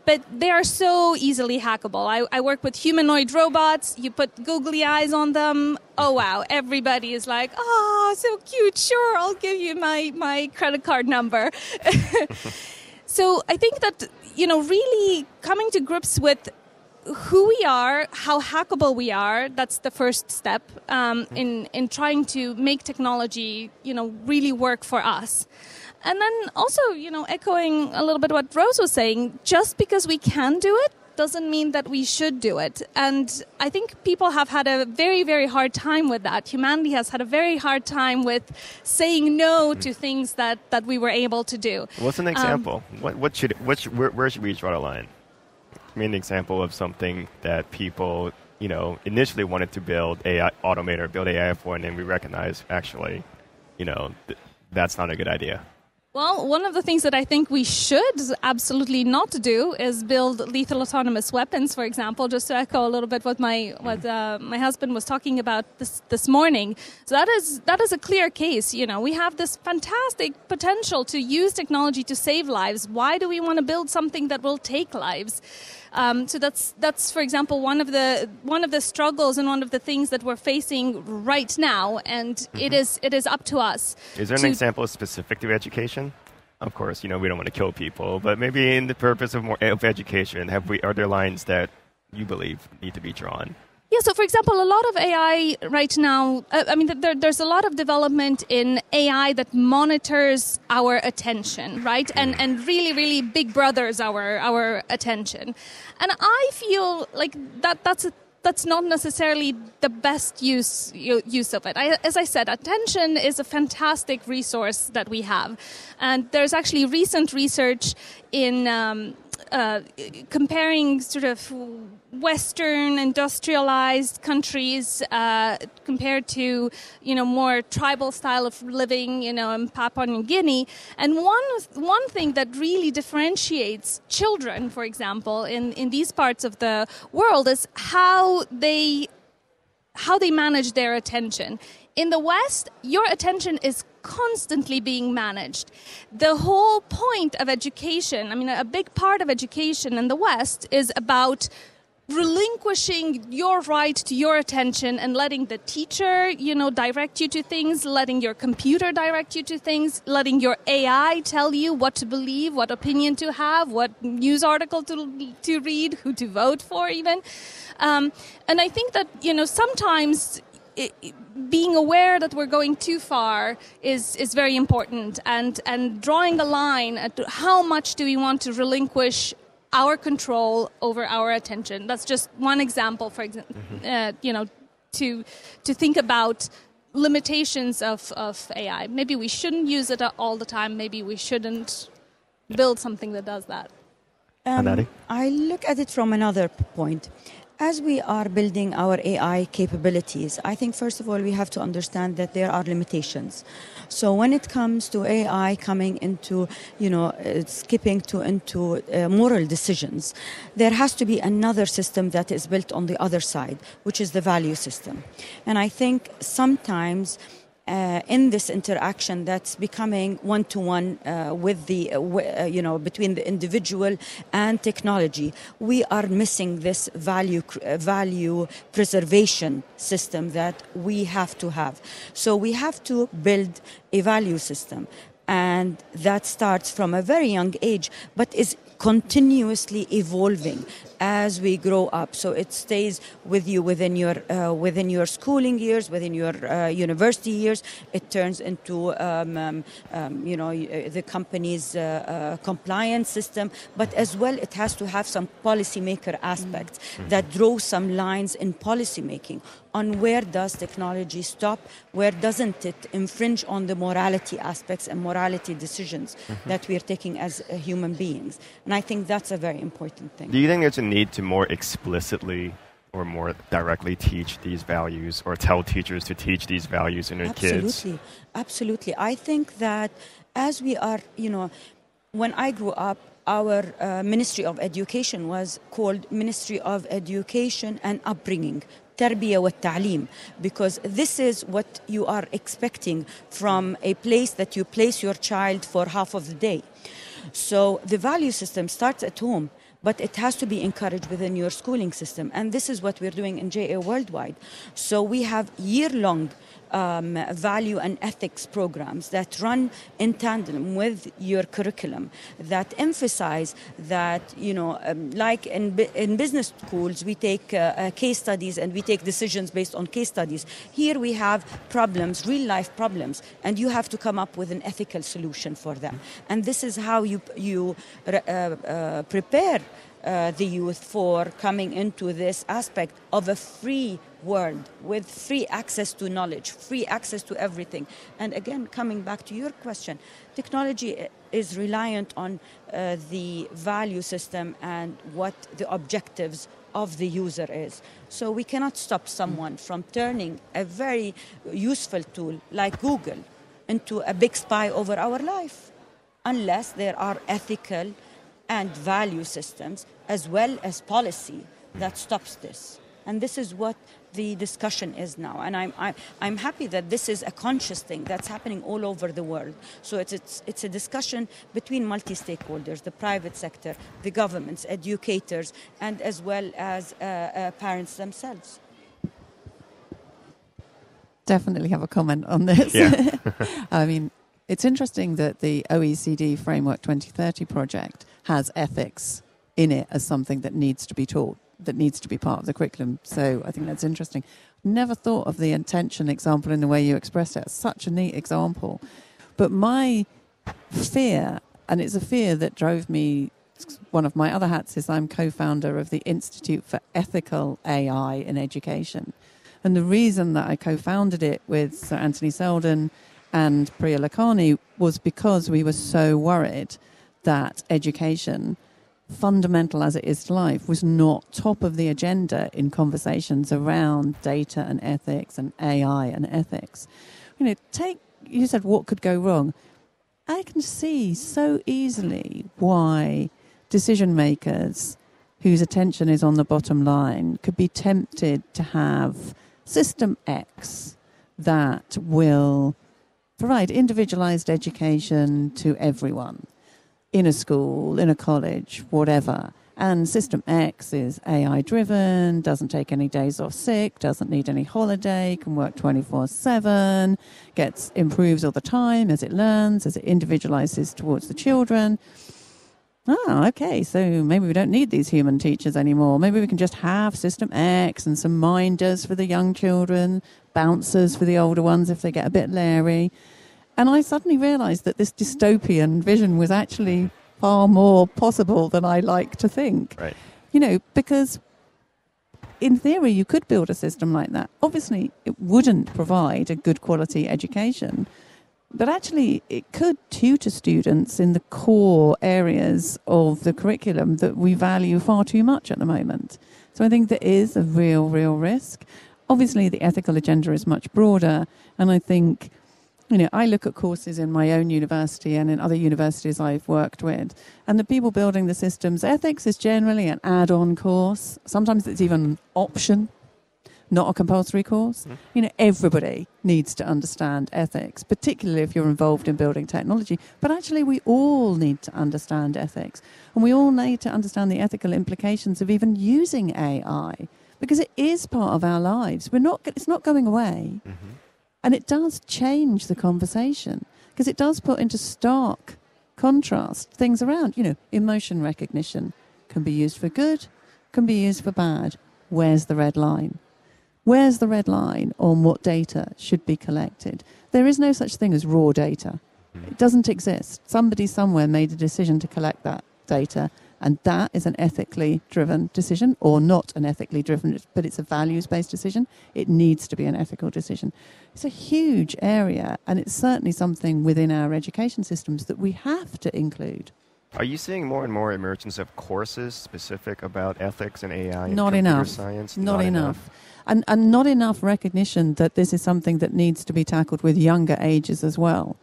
But they are so easily hackable. I, I work with humanoid robots. You put googly eyes on them. Oh, wow. Everybody is like, oh, so cute. Sure, I'll give you my, my credit card number. so I think that, you know, really coming to grips with who we are, how hackable we are. That's the first step um, in in trying to make technology, you know, really work for us. And then also, you know, echoing a little bit what Rose was saying, just because we can do it doesn't mean that we should do it. And I think people have had a very, very hard time with that. Humanity has had a very hard time with saying no to things that, that we were able to do. What's an um, example? Um, what, what should, what should where, where should we draw the line? Me an example of something that people, you know, initially wanted to build AI automator, build AI for, and then we recognize actually, you know, th- that's not a good idea. Well, one of the things that I think we should absolutely not do is build lethal autonomous weapons, for example, just to echo a little bit what my what uh, my husband was talking about this this morning. So that is that is a clear case. You know, we have this fantastic potential to use technology to save lives. Why do we want to build something that will take lives? Um, so that's that's for example one of the one of the struggles and one of the things that we're facing right now, and mm-hmm. it is it is up to us. Is there an example specific to education? Of course, you know we don't want to kill people, but maybe in the purpose of more of education, have we are there lines that you believe need to be drawn? Yeah, so for example, a lot of AI right now, uh, I mean, there, there's a lot of development in AI that monitors our attention, right? And, and really, really big brothers our, our attention. And I feel like that, that's a that's not necessarily the best use use of it. I, as I said, attention is a fantastic resource that we have, and there's actually recent research in um, uh, comparing sort of Western industrialized countries uh, compared to you know more tribal style of living, you know, in Papua New Guinea. And one one thing that really differentiates children, for example, in in these parts of the world is how they how they manage their attention. In the West, your attention is constantly being managed. The whole point of education, I mean, a big part of education in the West is about relinquishing your right to your attention and letting the teacher, you know, direct you to things, letting your computer direct you to things, letting your AI tell you what to believe, what opinion to have, what news article to, to read, who to vote for, even. Um, and I think that, you know, sometimes it, being aware that we're going too far is, is very important and, and drawing a line at how much do we want to relinquish our control over our attention. That's just one example, for example, mm-hmm. uh, you know, to to think about limitations of, of AI. Maybe we shouldn't use it all the time. Maybe we shouldn't build something that does that. Um, I look at it from another point. As we are building our AI capabilities, I think first of all we have to understand that there are limitations. So when it comes to AI coming into, you know, uh, skipping to into uh, moral decisions, there has to be another system that is built on the other side, which is the value system. And I think sometimes uh, in this interaction that's becoming one to one with the uh, uh, you know between the individual and technology. We are missing this value uh, value preservation system that we have to have. So we have to build a value system and that starts from a very young age but is continuously evolving as we grow up. So it stays with you within your uh, within your schooling years, within your uh, university years. It turns into um, um, um, you know uh, the company's uh, uh, compliance system, but as well it has to have some policymaker aspects mm-hmm. that draw some lines in policy making on where does technology stop, where doesn't it infringe on the morality aspects and morality decisions mm-hmm. that we are taking as uh, human beings. And I think that's a very important thing. Do you think there's a need to more explicitly or more directly teach these values or tell teachers to teach these values in their Absolutely. kids? Absolutely. Absolutely. I think that as we are, you know, when I grew up, our uh, Ministry of Education was called Ministry of Education and Upbringing. التربية والتعليم because this is what you are expecting from a place that you place your child for half of the day. So the value system starts at home but it has to be encouraged within your schooling system. And this is what we're doing in JA Worldwide. So we have year long um, value and ethics programs that run in tandem with your curriculum that emphasize that, you know, um, like in, in business schools, we take uh, uh, case studies and we take decisions based on case studies. Here we have problems, real life problems, and you have to come up with an ethical solution for them. And this is how you, you uh, uh, prepare uh, the youth for coming into this aspect of a free world with free access to knowledge, free access to everything. And again, coming back to your question, technology is reliant on uh, the value system and what the objectives of the user is. So we cannot stop someone from turning a very useful tool like Google into a big spy over our life unless there are ethical and value systems as well as policy that stops this. And this is what the discussion is now. And I'm, I, am i am happy that this is a conscious thing that's happening all over the world. So it's, it's, it's a discussion between multi stakeholders, the private sector, the governments, educators, and as well as uh, uh, parents themselves. Definitely have a comment on this. Yeah. I mean, it's interesting that the OECD Framework 2030 project has ethics in it as something that needs to be taught that needs to be part of the curriculum. So I think that's interesting. Never thought of the intention example in the way you expressed it. Such a neat example. But my fear, and it's a fear that drove me, one of my other hats is I'm co founder of the Institute for Ethical AI in Education. And the reason that I co founded it with Sir Anthony Seldon and Priya Lakhani was because we were so worried that education fundamental as it is to life, was not top of the agenda in conversations around data and ethics and AI and ethics. You know, take, you said what could go wrong. I can see so easily why decision makers whose attention is on the bottom line could be tempted to have system X that will provide individualized education to everyone in a school, in a college, whatever. And System X is AI driven, doesn't take any days off sick, doesn't need any holiday, can work 24 7, gets improves all the time as it learns, as it individualizes towards the children. Oh, okay. So maybe we don't need these human teachers anymore. Maybe we can just have System X and some minders for the young children, bouncers for the older ones if they get a bit leery. And I suddenly realized that this dystopian vision was actually far more possible than I like to think. Right. You know, because in theory, you could build a system like that. Obviously, it wouldn't provide a good quality education, but actually, it could tutor students in the core areas of the curriculum that we value far too much at the moment. So I think there is a real, real risk. Obviously, the ethical agenda is much broader, and I think you know, I look at courses in my own university and in other universities I've worked with, and the people building the systems, ethics is generally an add on course. Sometimes it's even an option, not a compulsory course. Mm. You know, everybody needs to understand ethics, particularly if you're involved in building technology. But actually, we all need to understand ethics, and we all need to understand the ethical implications of even using AI because it is part of our lives. We're not, it's not going away. Mm-hmm and it does change the conversation because it does put into stark contrast things around. You know, emotion recognition can be used for good, can be used for bad. Where's the red line? Where's the red line on what data should be collected? There is no such thing as raw data. It doesn't exist. Somebody somewhere made a decision to collect that data and that is an ethically driven decision, or not an ethically driven, but it's a values based decision. It needs to be an ethical decision. It's a huge area, and it's certainly something within our education systems that we have to include. Are you seeing more and more emergence of courses specific about ethics and AI and not enough. science? Not, not enough. enough. And, and not enough recognition that this is something that needs to be tackled with younger ages as well.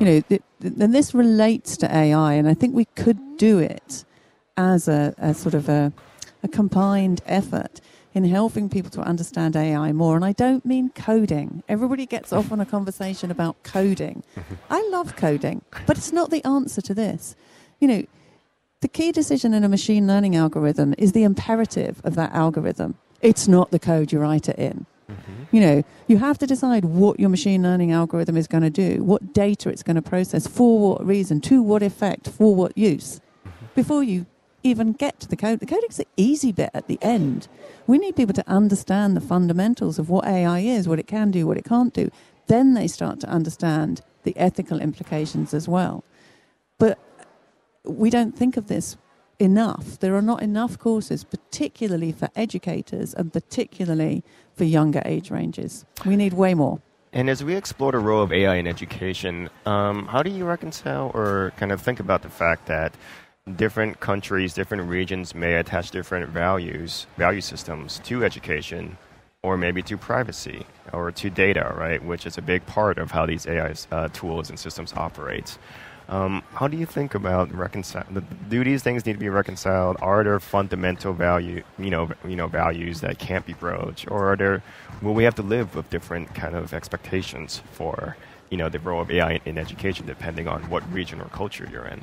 You know, th- th- and this relates to AI, and I think we could do it as a, a sort of a, a combined effort in helping people to understand AI more. And I don't mean coding. Everybody gets off on a conversation about coding. I love coding, but it's not the answer to this. You know, the key decision in a machine learning algorithm is the imperative of that algorithm. It's not the code you write it in. Mm-hmm. You know, you have to decide what your machine learning algorithm is going to do, what data it's going to process, for what reason, to what effect, for what use, mm-hmm. before you even get to the code. The coding's the easy bit at the end. We need people to understand the fundamentals of what AI is, what it can do, what it can't do. Then they start to understand the ethical implications as well. But we don't think of this enough. There are not enough courses, particularly for educators and particularly for younger age ranges. We need way more. And as we explore the role of AI in education, um, how do you reconcile or kind of think about the fact that different countries, different regions may attach different values, value systems to education, or maybe to privacy or to data, right? Which is a big part of how these AI uh, tools and systems operate. Um, how do you think about reconcile? Do these things need to be reconciled? Are there fundamental value, you know, you know, values that can't be broached, or are there? Will we have to live with different kind of expectations for, you know, the role of AI in education, depending on what region or culture you're in?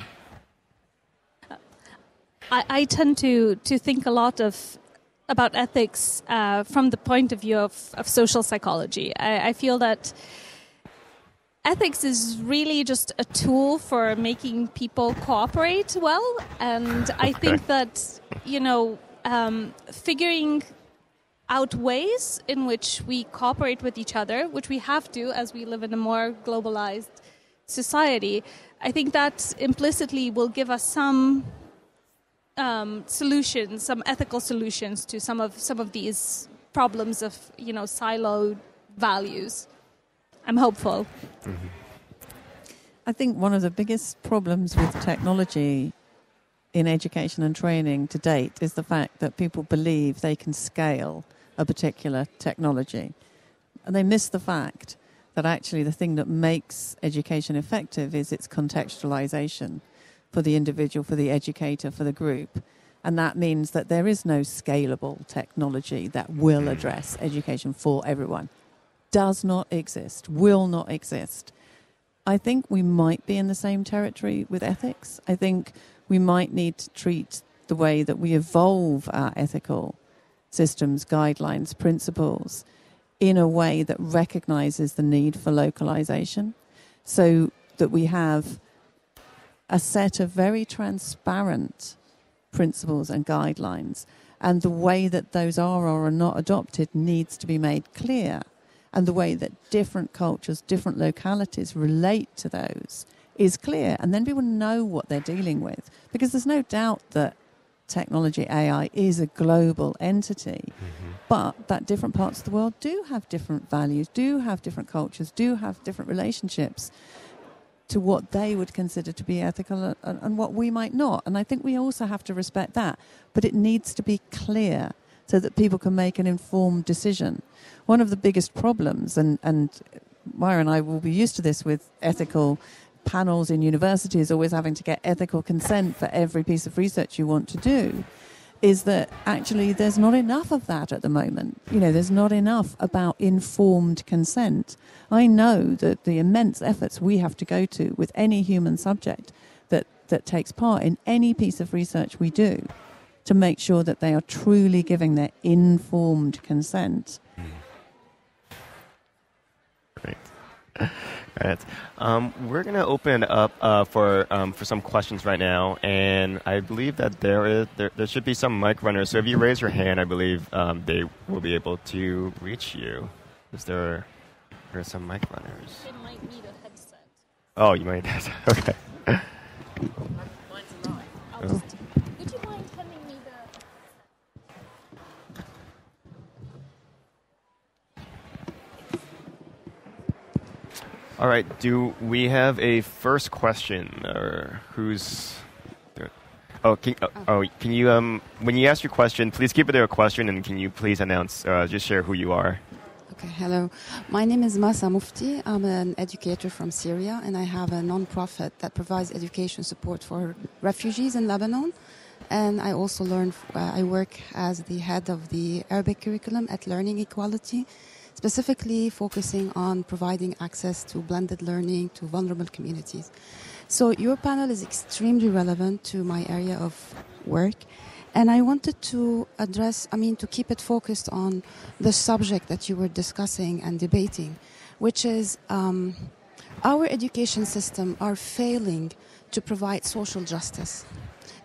I, I tend to to think a lot of about ethics uh, from the point of view of, of social psychology. I, I, feel that ethics is really just a tool for making people cooperate well, and I think that you know um, figuring out ways in which we cooperate with each other, which we have to as we live in a more globalized society. I think that implicitly will give us some um, solutions, some ethical solutions to some of some of these problems of you know siloed values. I'm hopeful. Mm-hmm. I think one of the biggest problems with technology in education and training to date is the fact that people believe they can scale a particular technology. And they miss the fact that actually the thing that makes education effective is its contextualization for the individual, for the educator, for the group. And that means that there is no scalable technology that will mm. address education for everyone. Does not exist, will not exist. I think we might be in the same territory with ethics. I think we might need to treat the way that we evolve our ethical systems, guidelines, principles in a way that recognizes the need for localization so that we have a set of very transparent principles and guidelines. And the way that those are or are not adopted needs to be made clear. And the way that different cultures, different localities relate to those is clear. And then people know what they're dealing with. Because there's no doubt that technology, AI, is a global entity. Mm-hmm. But that different parts of the world do have different values, do have different cultures, do have different relationships to what they would consider to be ethical and, and, what we might not. And I think we also have to respect that. But it needs to be clear so that people can make an informed decision. One of the biggest problems, and, and Meia and I will be used to this with ethical panels in universities, always having to get ethical consent for every piece of research you want to do is that actually there's not enough of that at the moment. You know, there's not enough about informed consent. I know that the immense efforts we have to go to with any human subject that, that takes part in any piece of research we do to make sure that they are truly giving their informed consent. Hmm. Great. All right. Um, we're going to open up uh, for um, for some questions right now, and I believe that there is there, there, should be some mic runners. So if you raise your hand, I believe um, they will be able to reach you. Is there there are some mic runners? They might need a headset. Oh, you might. okay. Mine's you mind handing me the? All right. Do we have a first question, or who's? Oh, can, oh, oh, can you um when you ask your question, please keep it to a question, and can you please announce, uh, just share who you are. Okay, hello. My name is Masa Mufti. I'm an educator from Syria, and I have a non-profit that provides education support for refugees in Lebanon. And I also learn. Uh, I work as the head of the Arabic curriculum at Learning Equality specifically focusing on providing access to blended learning to vulnerable communities. So your panel is extremely relevant to my area of work. And I wanted to address, I mean, to keep it focused on the subject that you were discussing and debating, which is um, our education system are failing to provide social justice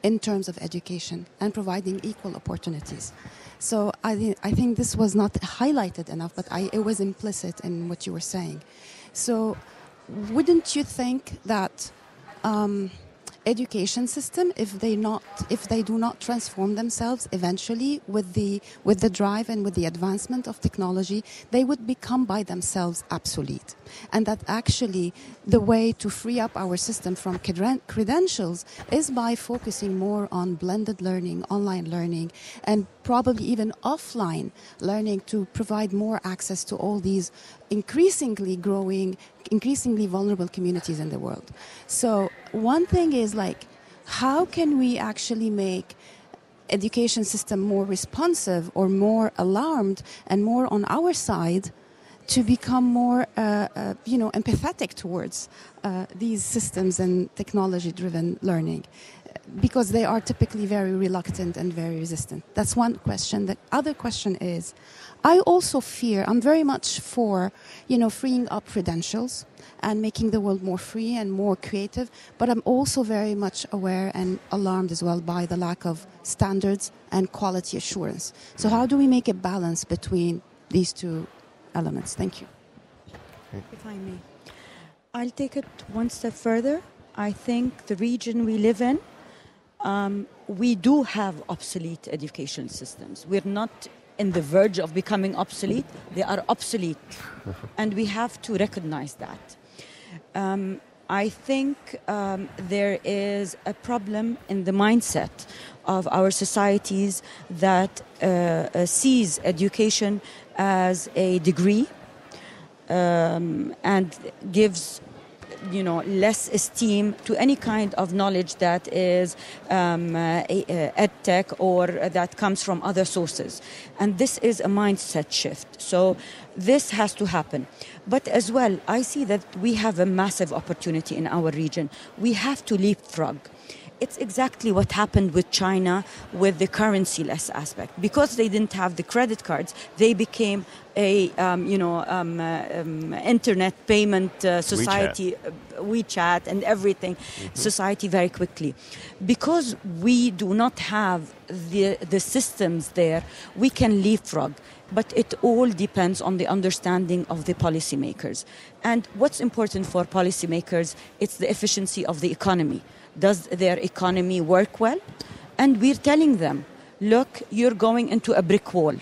in terms of education and providing equal opportunities. So I, I think this was not highlighted enough, but I, it was implicit in what you were saying. So wouldn't you think that um, education system if they not if they do not transform themselves eventually with the with the drive and with the advancement of technology they would become by themselves obsolete. And that actually the way to free up our system from credentials is by focusing more on blended learning online learning and probably even offline learning to provide more access to all these increasingly growing, increasingly vulnerable communities in the world. So one thing is like, how can we actually make education system more responsive or more alarmed and more on our side to become more, uh, uh, you know, empathetic towards uh, these systems and technology-driven learning, because they are typically very reluctant and very resistant. That's one question. The other question is, I also fear, I'm very much for, you know, freeing up credentials and making the world more free and more creative, but I'm also very much aware and alarmed as well by the lack of standards and quality assurance. So how do we make a balance between these two elements? Thank you. If I may. I'll take it one step further. I think the region we live in, um, we do have obsolete education systems. We're not in the verge of becoming obsolete. They are obsolete, and we have to recognize that. Um, I think um, there is a problem in the mindset of our societies that uh, uh, sees education as a degree um, and gives you know, less esteem to any kind of knowledge that is um, uh, ed tech or that comes from other sources. And this is a mindset shift. So this has to happen. But as well, I see that we have a massive opportunity in our region. We have to leapfrog it's exactly what happened with China with the currency-less aspect. Because they didn't have the credit cards, they became a um, you know um, uh, um, internet payment uh, society, WeChat. Uh, WeChat, and everything mm-hmm. society very quickly. Because we do not have the the systems there, we can leapfrog. But it all depends on the understanding of the policymakers. And what's important for policymakers? It's the efficiency of the economy does their economy work well? And we're telling them, look, you're going into a brick wall.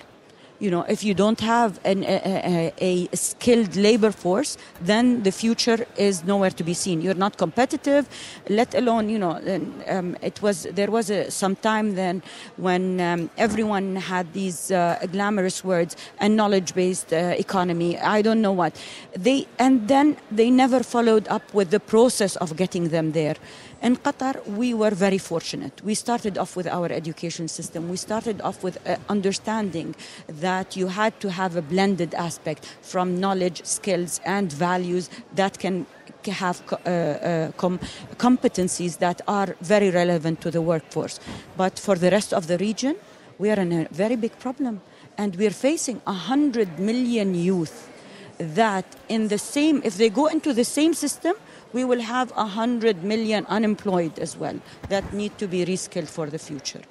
You know, if you don't have an, a, a, a, skilled labor force, then the future is nowhere to be seen. You're not competitive, let alone, you know, um, it was there was a, some time then when um, everyone had these uh, glamorous words and knowledge-based uh, economy. I don't know what they, and then they never followed up with the process of getting them there. In Qatar, we were very fortunate. We started off with our education system. We started off with uh, understanding that you had to have a blended aspect from knowledge, skills, and values that can have uh, uh, com- competencies that are very relevant to the workforce. But for the rest of the region, we are in a very big problem. And we're facing 100 million youth that in the same, if they go into the same system, we will have 100 million unemployed as well that need to be reskilled for the future.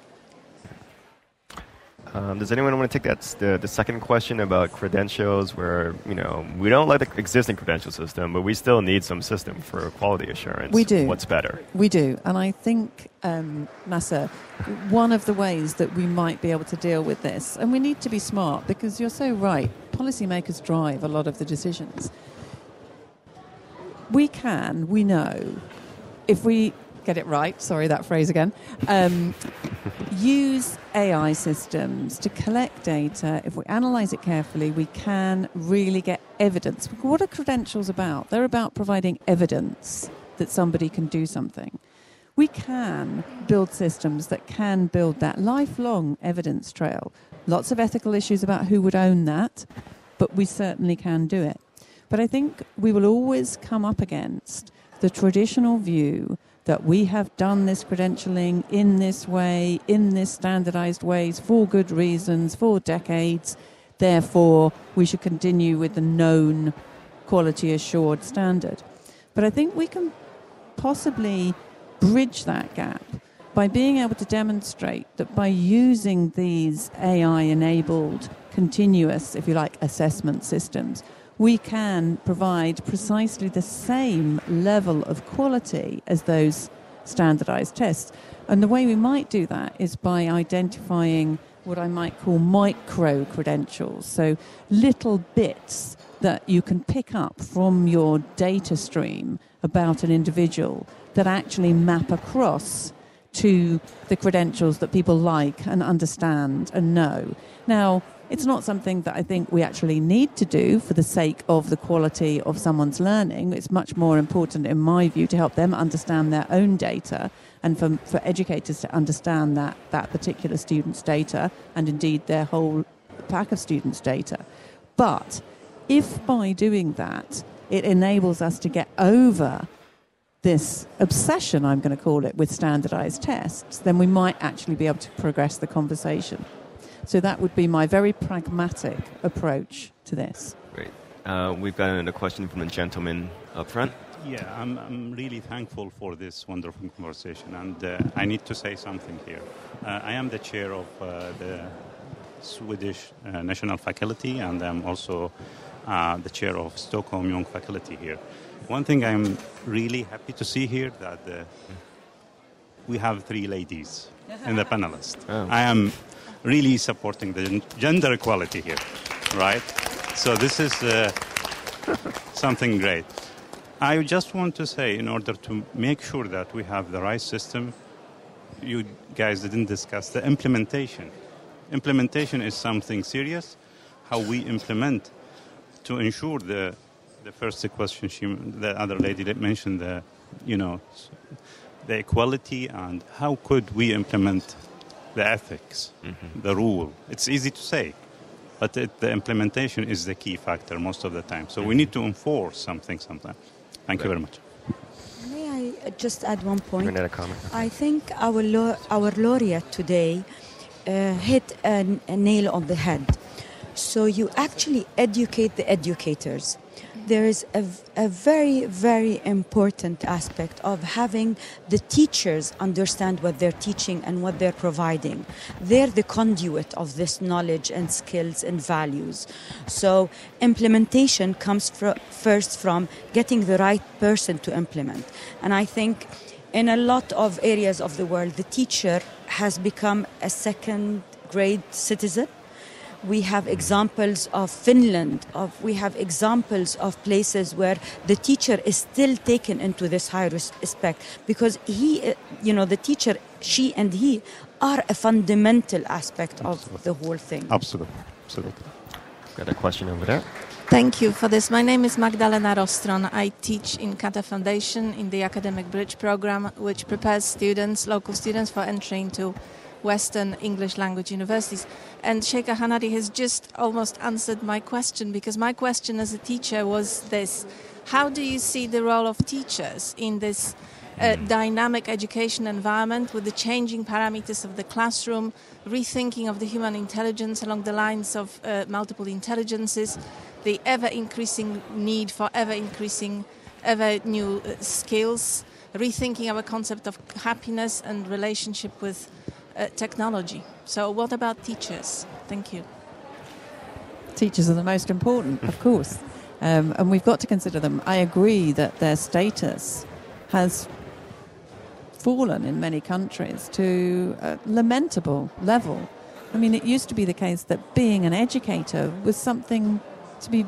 Um, does anyone want to take that the, the second question about credentials? Where you know we don't like the existing credential system, but we still need some system for quality assurance. We do. What's better? We do, and I think um, Massa, one of the ways that we might be able to deal with this, and we need to be smart because you're so right. Policymakers drive a lot of the decisions we can, we know, if we get it right, sorry, that phrase again, um, use AI systems to collect data. If we analyze it carefully, we can really get evidence. What are credentials about? They're about providing evidence that somebody can do something. We can build systems that can build that lifelong evidence trail. Lots of ethical issues about who would own that, but we certainly can do it. But I think we will always come up against the traditional view that we have done this credentialing in this way, in this standardized ways, for good reasons, for decades. Therefore, we should continue with the known quality assured standard. But I think we can possibly bridge that gap by being able to demonstrate that by using these AI enabled continuous, if you like, assessment systems, we can provide precisely the same level of quality as those standardized tests. And the way we might do that is by identifying what I might call micro credentials, so little bits that you can pick up from your data stream about an individual that actually map across to the credentials that people like and understand and know. Now, it's not something that I think we actually need to do for the sake of the quality of someone's learning. It's much more important, in my view, to help them understand their own data and for, for educators to understand that, that particular student's data and indeed their whole pack of students' data. But if by doing that, it enables us to get over this obsession, I'm going to call it, with standardized tests, then we might actually be able to progress the conversation. So that would be my very pragmatic approach to this. Great. Uh, we've got a question from the gentleman up front. Yeah, I'm, I'm really thankful for this wonderful conversation, and uh, I need to say something here. Uh, I am the chair of uh, the Swedish uh, National Faculty, and I'm also uh, the chair of Stockholm Young Faculty here. One thing I'm really happy to see here that we have three ladies in the panelists. Oh. I am really supporting the gender equality here, right? So this is uh, something great. I just want to say, in order to make sure that we have the right system, you guys didn't discuss the implementation. Implementation is something serious. How we implement to ensure the the first question, she, the other lady that mentioned the, you know, the equality and how could we implement the ethics, mm-hmm. the rule. It's easy to say, but it, the implementation is the key factor most of the time. So mm-hmm. we need to enforce something sometimes. Thank right. you very much. May I just add one point? a comment. I think our lo- our laureate today uh, hit a, a nail on the head. So you actually educate the educators there is a, a, very, very important aspect of having the teachers understand what they're teaching and what they're providing. They're the conduit of this knowledge and skills and values. So, implementation comes fr- first from getting the right person to implement. And I think in a lot of areas of the world, the teacher has become a second grade citizen we have examples of Finland, of, we have examples of places where the teacher is still taken into this high respect because he, uh, you know, the teacher, she and he are a fundamental aspect Absolutely. of the whole thing. Absolutely. Absolutely. Got a question over there. Thank you for this. My name is Magdalena Rostron. I teach in Qatar Foundation in the Academic Bridge program, which prepares students, local students, for entry into Western English language universities. And Sheikh Hanadi has just almost answered my question because my question as a teacher was this How do you see the role of teachers in this uh, dynamic education environment with the changing parameters of the classroom, rethinking of the human intelligence along the lines of uh, multiple intelligences, the ever increasing need for ever increasing, ever new uh, skills, rethinking our concept of happiness and relationship with technology. So, what about teachers? Thank you. Teachers are the most important, of course, um, and we've got to consider them. I agree that their status has fallen in many countries to a lamentable level. I mean, it used to be the case that being an educator was something to be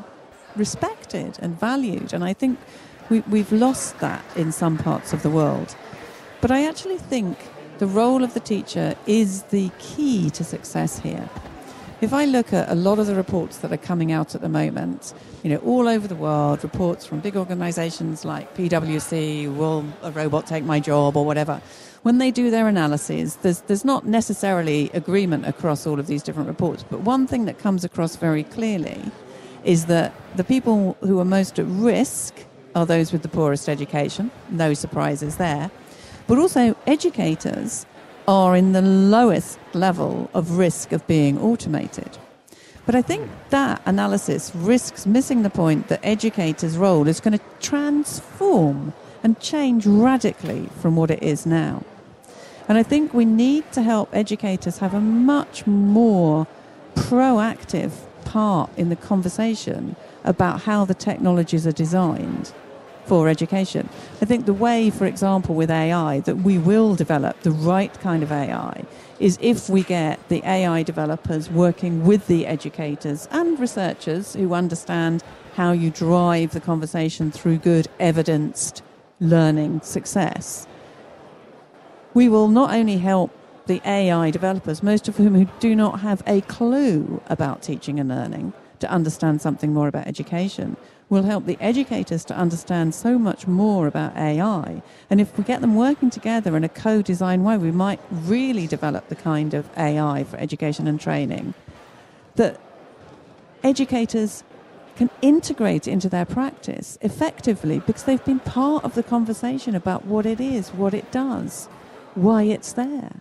respected and valued, and I think we, we've lost that in some parts of the world. But I actually think the role of the teacher is the key to success here. If I look at a lot of the reports that are coming out at the moment, you know, all over the world, reports from big organizations like PwC, will a robot take my job or whatever, when they do their analyses, there's, there's not necessarily agreement across all of these different reports. But one thing that comes across very clearly is that the people who are most at risk are those with the poorest education. No surprises there. But also, educators are in the lowest level of risk of being automated. But I think that analysis risks missing the point that educators' role is going to transform and change radically from what it is now. And I think we need to help educators have a much more proactive part in the conversation about how the technologies are designed for education. I think the way, for example, with AI, that we will develop the right kind of AI is if we get the AI developers working with the educators and researchers who understand how you drive the conversation through good, evidenced learning success. We will not only help the AI developers, most of whom who do not have a clue about teaching and learning, to understand something more about education, will help the educators to understand so much more about AI. And if we get them working together in a co design way, we might really develop the kind of AI for education and training that educators can integrate into their practice effectively because they've been part of the conversation about what it is, what it does, why it's there.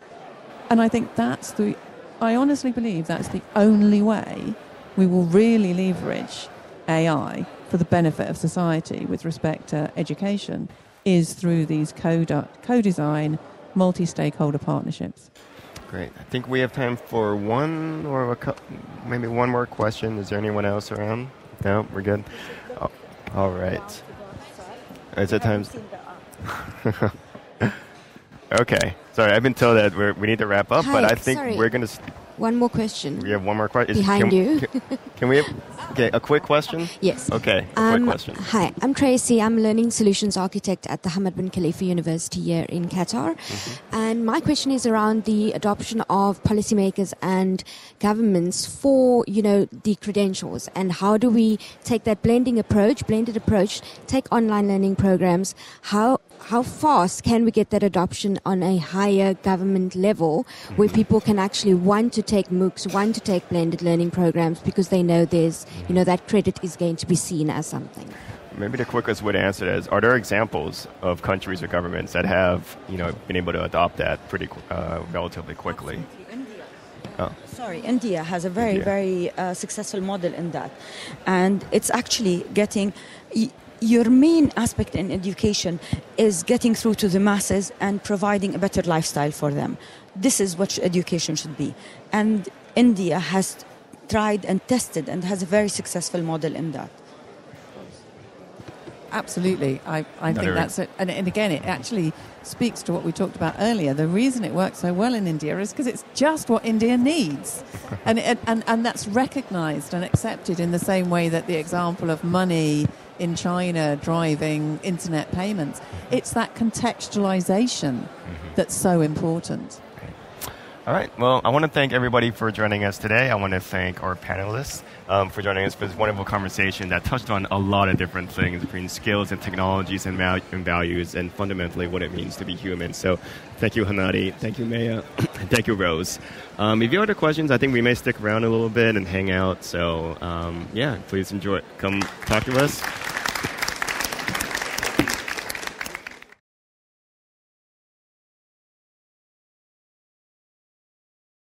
And I think that's the, I honestly believe that's the only way we will really leverage AI for the benefit of society with respect to education is through these co-design, multi-stakeholder partnerships. Great. I think we have time for one or co- maybe one more question. Is there anyone else around? No, we're good. Oh, all right. Is it time? okay. Sorry, I've been told that we we need to wrap up, Hi, but I think sorry. we're going to. One more question. We have one more question. Behind can, you. Can, can we have, okay, a quick question? Yes. Okay, a Um, quick question. Hi, I'm Tracy. I'm a learning solutions architect at the Hamad bin Khalifa University here in Qatar. Mm-hmm. And my question is around the adoption of policymakers and governments for, you know, the credentials and how do we take that blending approach, blended approach, take online learning programs, how how fast can we get that adoption on a higher government level where Mm-hmm. people can actually want to take MOOCs, want to take blended learning programs because they know there's, you know, that credit is going to be seen as something. Maybe the quickest way to answer that is: Are there examples of countries or governments that have, you know, been able to adopt that pretty uh, relatively quickly? Oh. Sorry, India has a very, India. very uh, successful model in that. And it's actually getting. Y- your main aspect in education is getting through to the masses and providing a better lifestyle for them. This is what education should be. And India has tried and tested and has a very successful model in that. Absolutely. I, I think that's it. And, and again, it actually speaks to what we talked about earlier. The reason it works so well in India is because it's just what India needs. and, it, and, and that's recognized and accepted in the same way that the example of money in China driving internet payments. Mm-hmm. It's that contextualization mm-hmm. that's so important. All right. Well, I want to thank everybody for joining us today. I want to thank our panelists um, for joining us for this wonderful conversation that touched on a lot of different things between skills and technologies and, and values and fundamentally what it means to be human. So thank you, Hanadi. Thank you, Meia. thank you, Rose. Um, if you have other questions, I think we may stick around a little bit and hang out. So, um, yeah, please enjoy. Come talk to us.